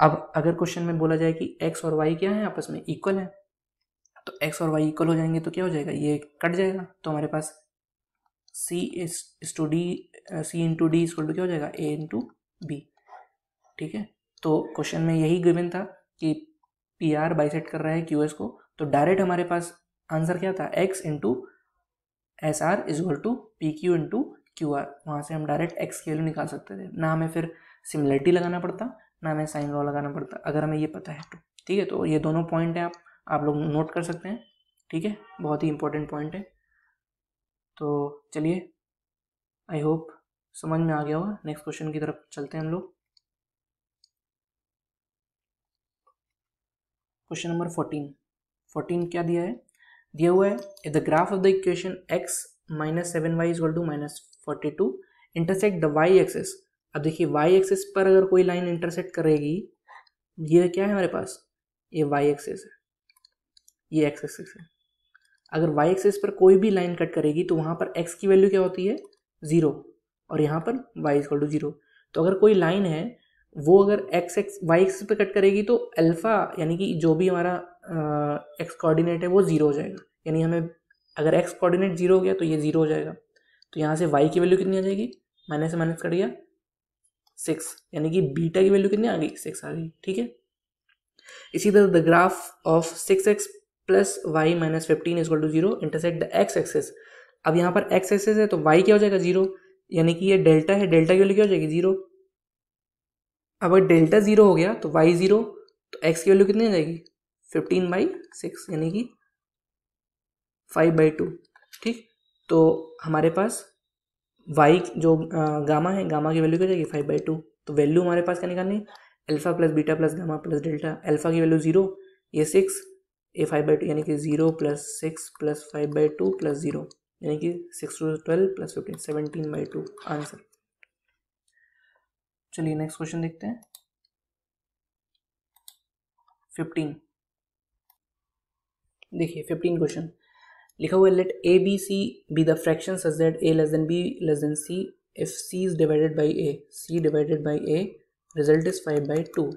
अब अगर क्वेश्चन में बोला जाए कि एक्स और वाई क्या है, आपस में इक्वल है तो एक्स और वाई इक्वल हो जाएँगे तो क्या हो जाएगा? ये कट जाएगा तो हमारे पास C is to D, C into D equal to क्या हो जाएगा? ए इंटू बी, ठीक है? तो क्वेश्चन में यही गिवन था कि पी आर बाइसेट कर रहा है क्यू एस को। तो डायरेक्ट हमारे पास आंसर क्या था? X into S R is equal to P Q into Q R वहाँ से हम डायरेक्ट एक्स की वैल्यू निकाल सकते थे। ना हमें फिर सिमिलरिटी लगाना पड़ता, ना हमें साइन लॉ लगाना पड़ता, अगर हमें ये पता है तो। ठीक है तो ये दोनों पॉइंट है आप आप लोग नोट कर सकते हैं। ठीक है, बहुत ही इंपॉर्टेंट पॉइंट है। तो चलिए आई होप समझ में आ गया होगा। नेक्स्ट क्वेश्चन की तरफ़ चलते हैं हम लोग। क्वेश्चन नंबर फोर्टीन फोर्टीन क्या दिया है? दिया हुआ है if the graph of the equation x minus seven y is to minus forty two intersect the y axes अब देखिए वाई एक्सेस पर अगर कोई लाइन इंटरसेक्ट करेगी, ये क्या है हमारे पास? ये वाई एक्सेस है। ये एक्स एक्सेस है। अगर वाई एक्सेस पर कोई भी लाइन कट करेगी तो वहाँ पर एक्स की वैल्यू क्या होती है? ज़ीरो और यहाँ पर वाई इजकल टू ज़ीरो तो अगर कोई लाइन है, वो अगर एक्स एक्स वाई एक्सेस पर कट करेगी तो अल्फ़ा यानी कि जो भी हमारा एक्स कोऑर्डिनेट है, वो ज़ीरो हो जाएगा। यानी हमें अगर एक्स कोऑर्डिनेट ज़ीरो हो गया तो ये ज़ीरो हो जाएगा। तो यहाँ से वाई की वैल्यू कितनी आ जाएगी? माइनस से माइनस कट गया। सिक्स यानी कि बीटा की वैल्यू कितनी आ गई? सिक्स आ गई। ठीक है? इसी तरह the graph of six x plus y minus fifteen is equal to zero intersect the x axes अब यहाँ पर एक्स एक्सेस है तो वाई क्या हो जाएगा? ज़ीरो यानी कि ये डेल्टा है डेल्टा की वैल्यू क्या हो जाएगी? ज़ीरो अगर डेल्टा ज़ीरो हो गया तो वाई ज़ीरो तो एक्स की वैल्यू कितनी हो जाएगी? फिफ्टीन बाई सिक्स यानी कि फाइव बाई टू ठीक? तो हमारे पास वाई जो गामा है, गामा की वैल्यू क्या जाएगी? फाइव बाई टू तो वैल्यू हमारे पास क्या निकालनी alpha plus beta plus gamma plus delta alpha की वैल्यू ज़ीरो ये six A five by two यानी कि zero plus six plus five by two plus zero यानी कि six two twelve plus fifteen seventeen by two answer चलिए नेक्स्ट क्वेश्चन देखते हैं. फिफ्टीन देखिए फिफ्टीन क्वेश्चन लिखा हुआ है let A B C be the fraction such that A less than B less than C if C is divided by A C divided by A result is five by two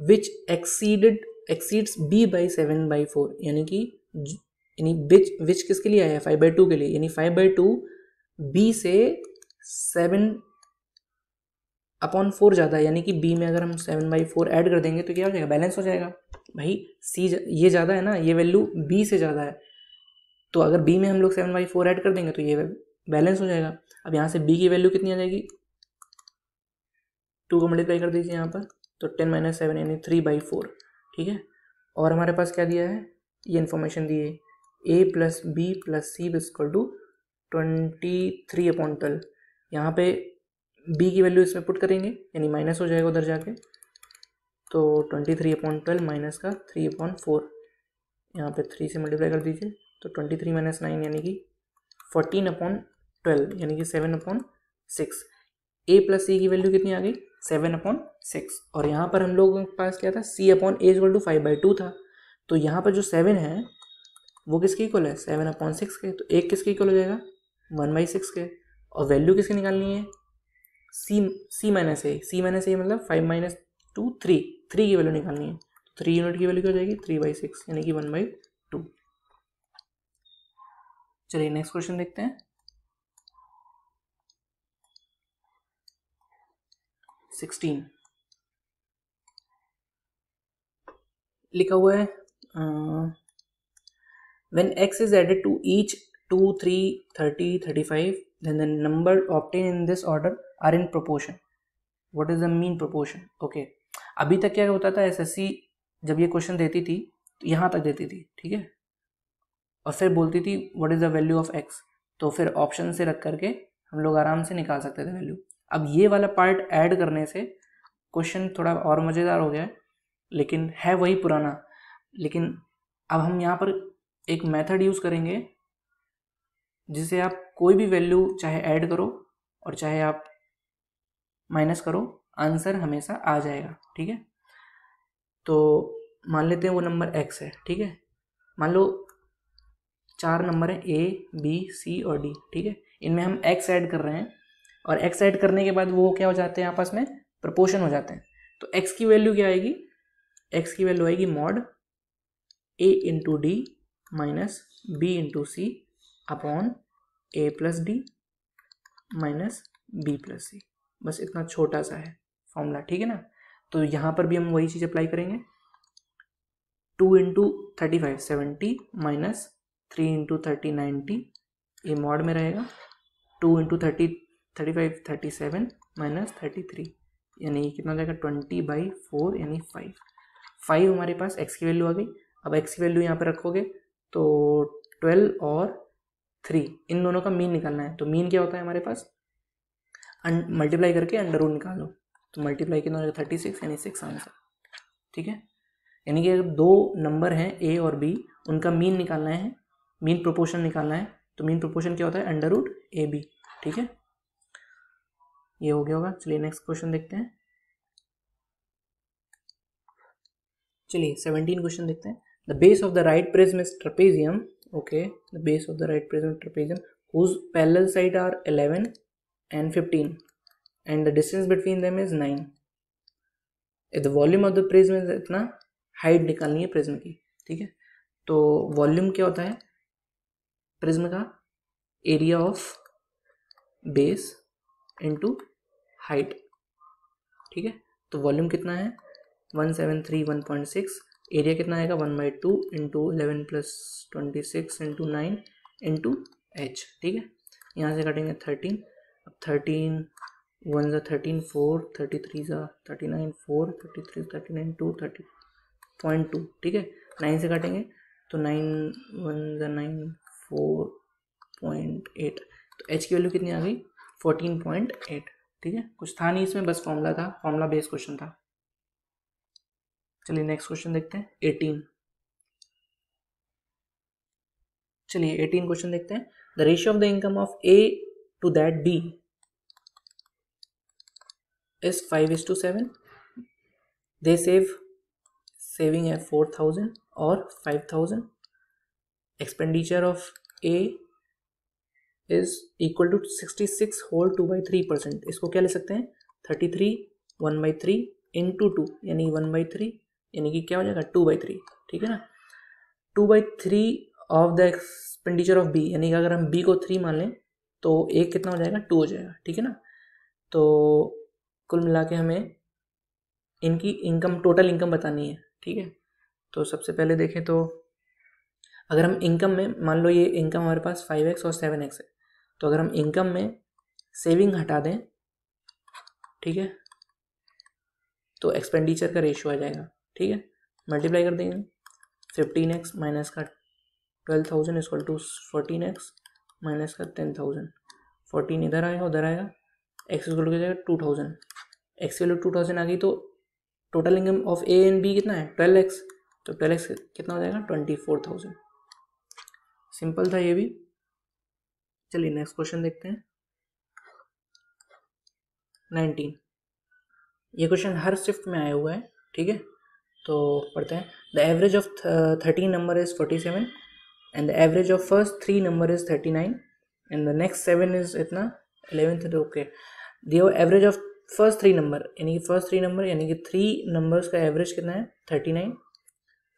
which exceeded exceeds B by seven by four यानी कि यानी विच विच किसके लिए आया? है फाइव बाई टू के लिए. यानी फाइव बाई टू बी से सेवन अपॉन फोर ज़्यादा है, यानी कि बी में अगर हम सेवन बाई फोर ऐड कर देंगे तो क्या हो जाएगा? बैलेंस हो जाएगा। भाई सी ये ज़्यादा है ना, ये वैल्यू बी से ज़्यादा है। तो अगर बी में हम लोग सेवन बाई फोर ऐड कर देंगे तो ये बैलेंस हो जाएगा। अब यहाँ से बी की वैल्यू कितनी आ जाएगी? टू को मल्टीप्लाई कर दीजिए यहाँ पर तो टेन माइनस सेवन यानी थ्री बाई फोर ठीक है? और हमारे पास क्या दिया है? ये इन्फॉर्मेशन दी है। A plus B plus C equal to twenty three upon twelve यहाँ पे बी की वैल्यू इसमें पुट करेंगे, यानी माइनस हो जाएगा उधर जाके। तो twenty three upon twelve minus का थ्री अपॉन फोर यहाँ पे थ्री से मल्टीप्लाई कर दीजिए तो ट्वेंटी थ्री माइनस नाइन यानी कि फोर्टीन अपॉन ट्वेल्व यानी कि seven upon six A plus C की वैल्यू कितनी आ गई? सेवन अपॉन सिक्स और यहाँ पर हम लोगों के पास क्या था? C upon A equal to five by two था। तो यहाँ पर जो सेवन है, वो किसके इक्वल है? सेवन अपॉन सिक्स के। तो एक किसके इक्वल हो जाएगा? वन बाई सिक्स के। और वैल्यू किसकी निकालनी है? सी सी minus A C minus A मतलब five minus two three three की वैल्यू निकालनी है। तो थ्री यूनिट की वैल्यू क्या हो जाएगी? थ्री बाई सिक्स यानी कि वन बाई टू चलिए नेक्स्ट क्वेश्चन देखते हैं। सिक्सटीन लिखा हुआ है when x is added to each two three thirty thirty five then the number obtain in this order are in proportion. What is the mean proportion okay अभी तक क्या होता था? एसएससी जब ये क्वेश्चन देती थी तो यहाँ तक देती थी, ठीक है? और फिर बोलती थी what is the value of x तो फिर ऑप्शन से रख करके हम लोग आराम से निकाल सकते थे वैल्यू अब ये वाला पार्ट ऐड करने से क्वेश्चन थोड़ा और मज़ेदार हो गया है, लेकिन है वही पुराना। लेकिन अब हम यहाँ पर एक मेथड यूज़ करेंगे, जिसे आप कोई भी वैल्यू चाहे ऐड करो और चाहे आप माइनस करो, आंसर हमेशा आ जाएगा, ठीक है? तो मान लेते हैं वो नंबर एक्स है, ठीक है? मान लो चार नंबर हैं ए बी सी और डी ठीक है? इनमें हम एक्स ऐड कर रहे हैं और एक्स ऐड करने के बाद वो क्या हो जाते हैं आपस में? प्रपोशन हो जाते हैं। तो एक्स की वैल्यू क्या आएगी? एक्स की वैल्यू आएगी mod A into D minus B into C upon A plus D minus B plus C बस इतना छोटा सा है फॉर्मूला ठीक है ना? तो यहाँ पर भी हम वही चीज़ अप्लाई करेंगे। Two into thirty five seventy minus three into thirty ninety ये मॉड में रहेगा। Two into thirty thirty five thirty seven minus thirty three यानी कितना जाएगा? ट्वेंटी बाई फोर यानी फाइव फाइव हमारे पास एक्स की वैल्यू आ गई। अब एक्स की वैल्यू यहाँ पर रखोगे तो ट्वेल्व और थ्री इन दोनों का मीन निकालना है। तो मीन क्या होता है हमारे पास? मल्टीप्लाई करके अंडर रूट निकालो। तो मल्टीप्लाई कितना हो थर्टी सिक्स यानी सिक्स आंसर ठीक है? यानी कि अगर दो नंबर हैं ए और बी उनका मीन निकालना है मीन प्रोपोर्शन निकालना है तो मीन प्रोपोर्शन क्या होता है? अंडर रूट ए बी ठीक है? ये हो गया होगा। चलिए नेक्स्ट क्वेश्चन देखते हैं। चलिए सेवनटीन क्वेश्चन देखते हैं। The base of the right prism is trapezium okay the base of the right prism trapezium whose parallel side are 11 and 15 and the distance between them is 9 if the volume of the prism is इतना हाइट निकालनी है प्रिज्म की, ठीक है? तो वॉल्यूम क्या होता है? प्रिज्म का area of base into height ठीक है? तो वॉल्यूम कितना है? One seven three one point six area कितना आएगा? One by two into eleven plus twenty six into nine into H ठीक है? यहाँ से काटेंगे थर्टीन थर्टीन वन ज़ा थर्टीन फोर थर्टी थ्री ज़ा thirty nine four thirty three thirty nine two thirty point two ठीक है? नाइन से काटेंगे तो नाइन वन ज़ा नाइन फोर पॉइंट एट तो एच की वैल्यू कितनी आ गई? फोर्टीन पॉइंट एट ठीक है? कुछ था नहीं इसमें, बस फॉर्मूला था फॉर्मूला बेस्ड क्वेश्चन था। चलिए नेक्स्ट क्वेश्चन देखते हैं एटीन चलिए एटीन क्वेश्चन देखते हैं। The ratio of the income of A B is five is to seven they save saving है फोर थाउज़ेंड और five thousand expenditure of A is equal to sixty six whole two by three percent इसको क्या ले सकते हैं? Thirty three one by three in two two यानी वन बाई थ्री यानी कि क्या हो जाएगा? टू बाई थ्री ठीक है ना? Two by three of the expenditure of B यानी कि अगर हम बी को थ्री मान लें तो एक कितना हो जाएगा? टू हो जाएगा, ठीक है ना? तो कुल मिला के हमें इनकी इनकम टोटल इनकम बतानी है, ठीक है? तो सबसे पहले देखें तो अगर हम इनकम में, मान लो ये इनकम हमारे पास फाइव एक्स और सेवन एक्स है तो अगर हम इनकम में सेविंग हटा दें, ठीक है? तो एक्सपेंडिचर का रेशियो आ जाएगा, ठीक है? मल्टीप्लाई कर देंगे फिफ्टीन एक्स माइनस का twelve thousand equal to fourteen x minus का टेन थाउज़ेंड। फोर्टीन इधर आएगा, उधर आएगा। एक्स इक्वल टू जाएगा? Two thousand. X value two thousand आ गई तो total income of A and B कितना है? ट्वेल्व एक्स तो ट्वेल्व एक्स कितना हो जाएगा? ट्वेंटी फोर थाउज़ेंड सिंपल था ये भी। चलिए नेक्स्ट क्वेश्चन देखते हैं। नाइनटीन ये क्वेश्चन हर शिफ्ट में आया हुआ है, ठीक है? तो पढ़ते हैं। The average of thirteen number is forty seven and the average of first three number is thirty nine and the next seven is इतना eleventh okay the average of first three number यानी कि फ़र्स्ट थ्री नंबर यानी कि थ्री नंबर्स का एवरेज कितना है? थर्टी नाइन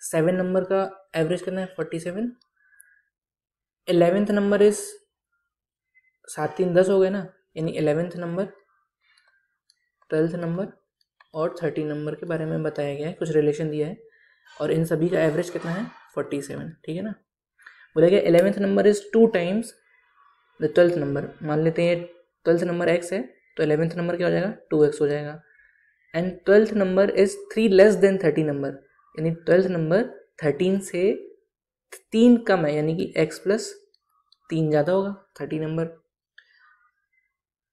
सेवन नंबर का एवरेज कितना है? Forty seven eleventh number is सात तीन दस हो गए ना? यानी एलेवेंथ नंबर ट्वेल्थ नंबर और थर्टी नंबर के बारे में बताया गया है, कुछ रिलेशन दिया है। और इन सभी का एवरेज कितना है? फोर्टी सेवन ठीक है ना? बोला गया eleventh number is two times the twelfth number मान लेते हैं ट्वेल्थ नंबर एक्स है तो एलेवेंथ नंबर क्या हो जाएगा? टू एक्स हो जाएगा। And twelfth number is three less than thirty number यानी ट्वेल्थ नंबर थर्टीन से तीन कम है, यानी कि एक्स प्लस तीन ज़्यादा होगा thirty number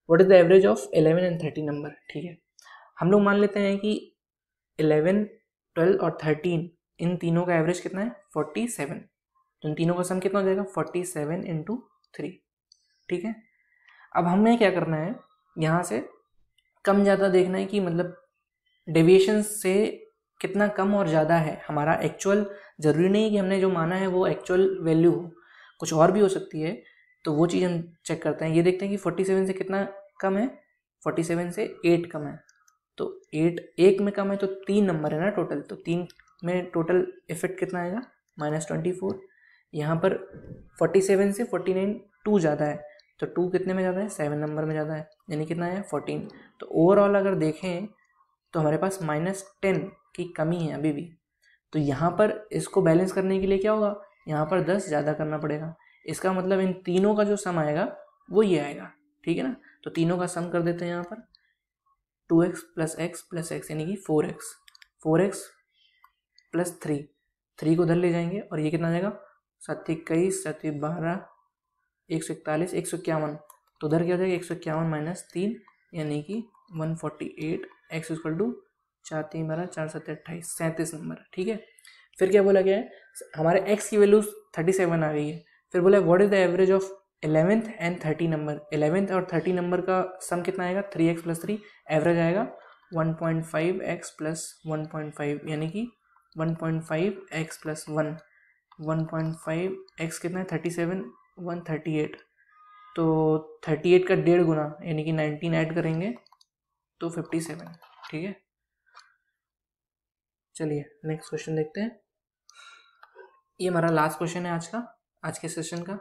what is the average of eleven and thirty number ठीक है। हम लोग मान लेते हैं कि एलेवन ट्वेल्व और थर्टीन इन तीनों का एवरेज कितना है? फोर्टी सेवन तो इन तीनों का सम कितना हो जाएगा? फोर्टी सेवन इंटू थ्री ठीक है? अब हमें क्या करना है? यहाँ से कम ज़्यादा देखना है कि मतलब डेविएशन से कितना कम और ज़्यादा है। हमारा एक्चुअल ज़रूरी नहीं कि हमने जो माना है वो एक्चुअल वैल्यू हो। कुछ और भी हो सकती है तो वो चीज़ हम चेक करते हैं। ये देखते हैं कि फोर्टी सेवन से कितना कम है? फोर्टी सेवन से एट कम है। तो एट एक में कम है तो तीन नंबर है ना टोटल तो तीन में टोटल इफ़ेक्ट कितना आएगा? माइनस ट्वेंटी फोर यहाँ पर फोर्टी सेवन से फोर्टी नाइन टू ज़्यादा है। तो टू कितने में ज़्यादा है? सेवन नंबर में ज़्यादा है। यानी कितना है? फोर्टीन तो ओवरऑल अगर देखें तो हमारे पास माइनस टेन की कमी है अभी भी। तो यहाँ पर इसको बैलेंस करने के लिए क्या होगा? यहाँ पर दस ज़्यादा करना पड़ेगा। इसका मतलब इन तीनों का जो सम आएगा, वो ये आएगा। ठीक है ना? तो तीनों का सम कर देते हैं यहाँ पर। Two x plus x plus x यानी कि four x four x plus three three को उधर ले जाएँगे और ये कितना आ जाएगा? सत्ती इक्कीस सत्ती बारह, एक सौ इकतालीस, एक सौ इक्यावन। तो उधर क्या हो जाएगा? एक सौ इक्यावन माइनस तीन, यानी कि one forty eight x equal to चार तीन बारह, चार सत्तर अट्ठाईस, सैंतीस नंबर, ठीक है? फिर क्या बोला गया है? हमारे एक्स की वैल्यू थर्टी सेवन आ गई है। फिर बोला what is the average of eleventh and thirty number eleventh और थर्टी नंबर का सम कितना आएगा? Three x plus three average आएगा one point five x plus one point five यानी कि one point five x plus one one point five x कितना है? Thirty seven, one thirty eight. तो थर्टी एट का डेढ़ गुना, यानी कि नाइनटीन ऐड करेंगे तो फिफ्टी सेवन, ठीक है? चलिए नेक्स्ट क्वेश्चन देखते हैं। ये हमारा लास्ट क्वेश्चन है आज का, आज के सेशन का।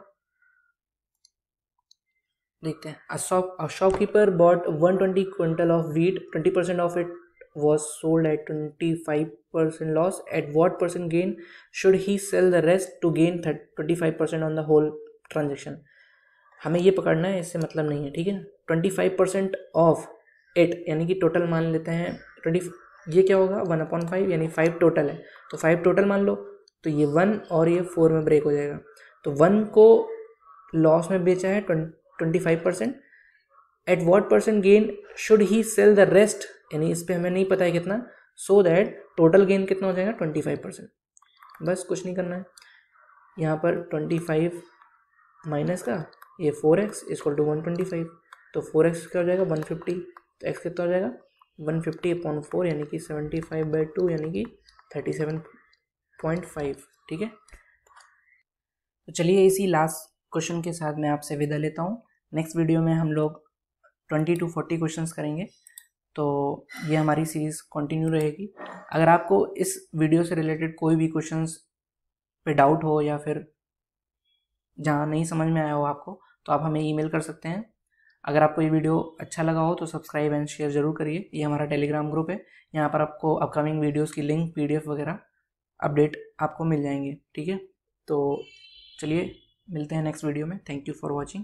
देखते हैं। A shop shopkeeper bought 120 quintal of wheat 20 percent of it was sold at 25% loss. At what percent gain? Should he sell the rest to gain 25% on the whole transaction? हमें ये पकड़ना है, इससे मतलब नहीं है, ठीक है? Twenty five percent of eight यानी कि टोटल मान लेते हैं ट्वेंटी ये क्या होगा? वन अपॉन फाइव यानी फाइव टोटल है। तो फाइव टोटल मान लो तो ये वन और ये फोर में ब्रेक हो जाएगा। तो वन को लॉस में बेचा है twenty five percent at what percent gain should he sell the rest यानी इस पर हमें नहीं पता है कितना सो दैट टोटल गेन कितना हो जाएगा? ट्वेंटी फाइव परसेंट बस कुछ नहीं करना है। यहाँ पर ट्वेंटी फाइव माइनस का, ये फोर एक्स इसको टू वन ट्वेंटी फाइव तो फोर एक्स क्या हो जाएगा? वन फिफ्टी तो एक्स कितना हो जाएगा? वन फिफ्टी अपॉन फोर यानी कि सेवेंटी फाइव बाई टू यानी कि थर्टी सेवन पॉइंट फाइव ठीक है? तो चलिए इसी लास्ट क्वेश्चन के साथ मैं आपसे विदा लेता हूँ। नेक्स्ट वीडियो में हम लोग ट्वेंटी टू फोर्टी क्वेश्चंस करेंगे। तो ये हमारी सीरीज़ कंटिन्यू रहेगी। अगर आपको इस वीडियो से रिलेटेड कोई भी क्वेश्चंस पे डाउट हो या फिर जहाँ नहीं समझ में आया हो आपको तो आप हमें ईमेल कर सकते हैं। अगर आपको ये वीडियो अच्छा लगा हो तो सब्सक्राइब एंड शेयर ज़रूर करिए। ये हमारा टेलीग्राम ग्रुप है। यहाँ पर आपको अपकमिंग वीडियोस की लिंक पीडीएफ वगैरह अपडेट आपको मिल जाएँगे। ठीक है? तो चलिए, मिलते हैं नेक्स्ट वीडियो में। Thank you for watching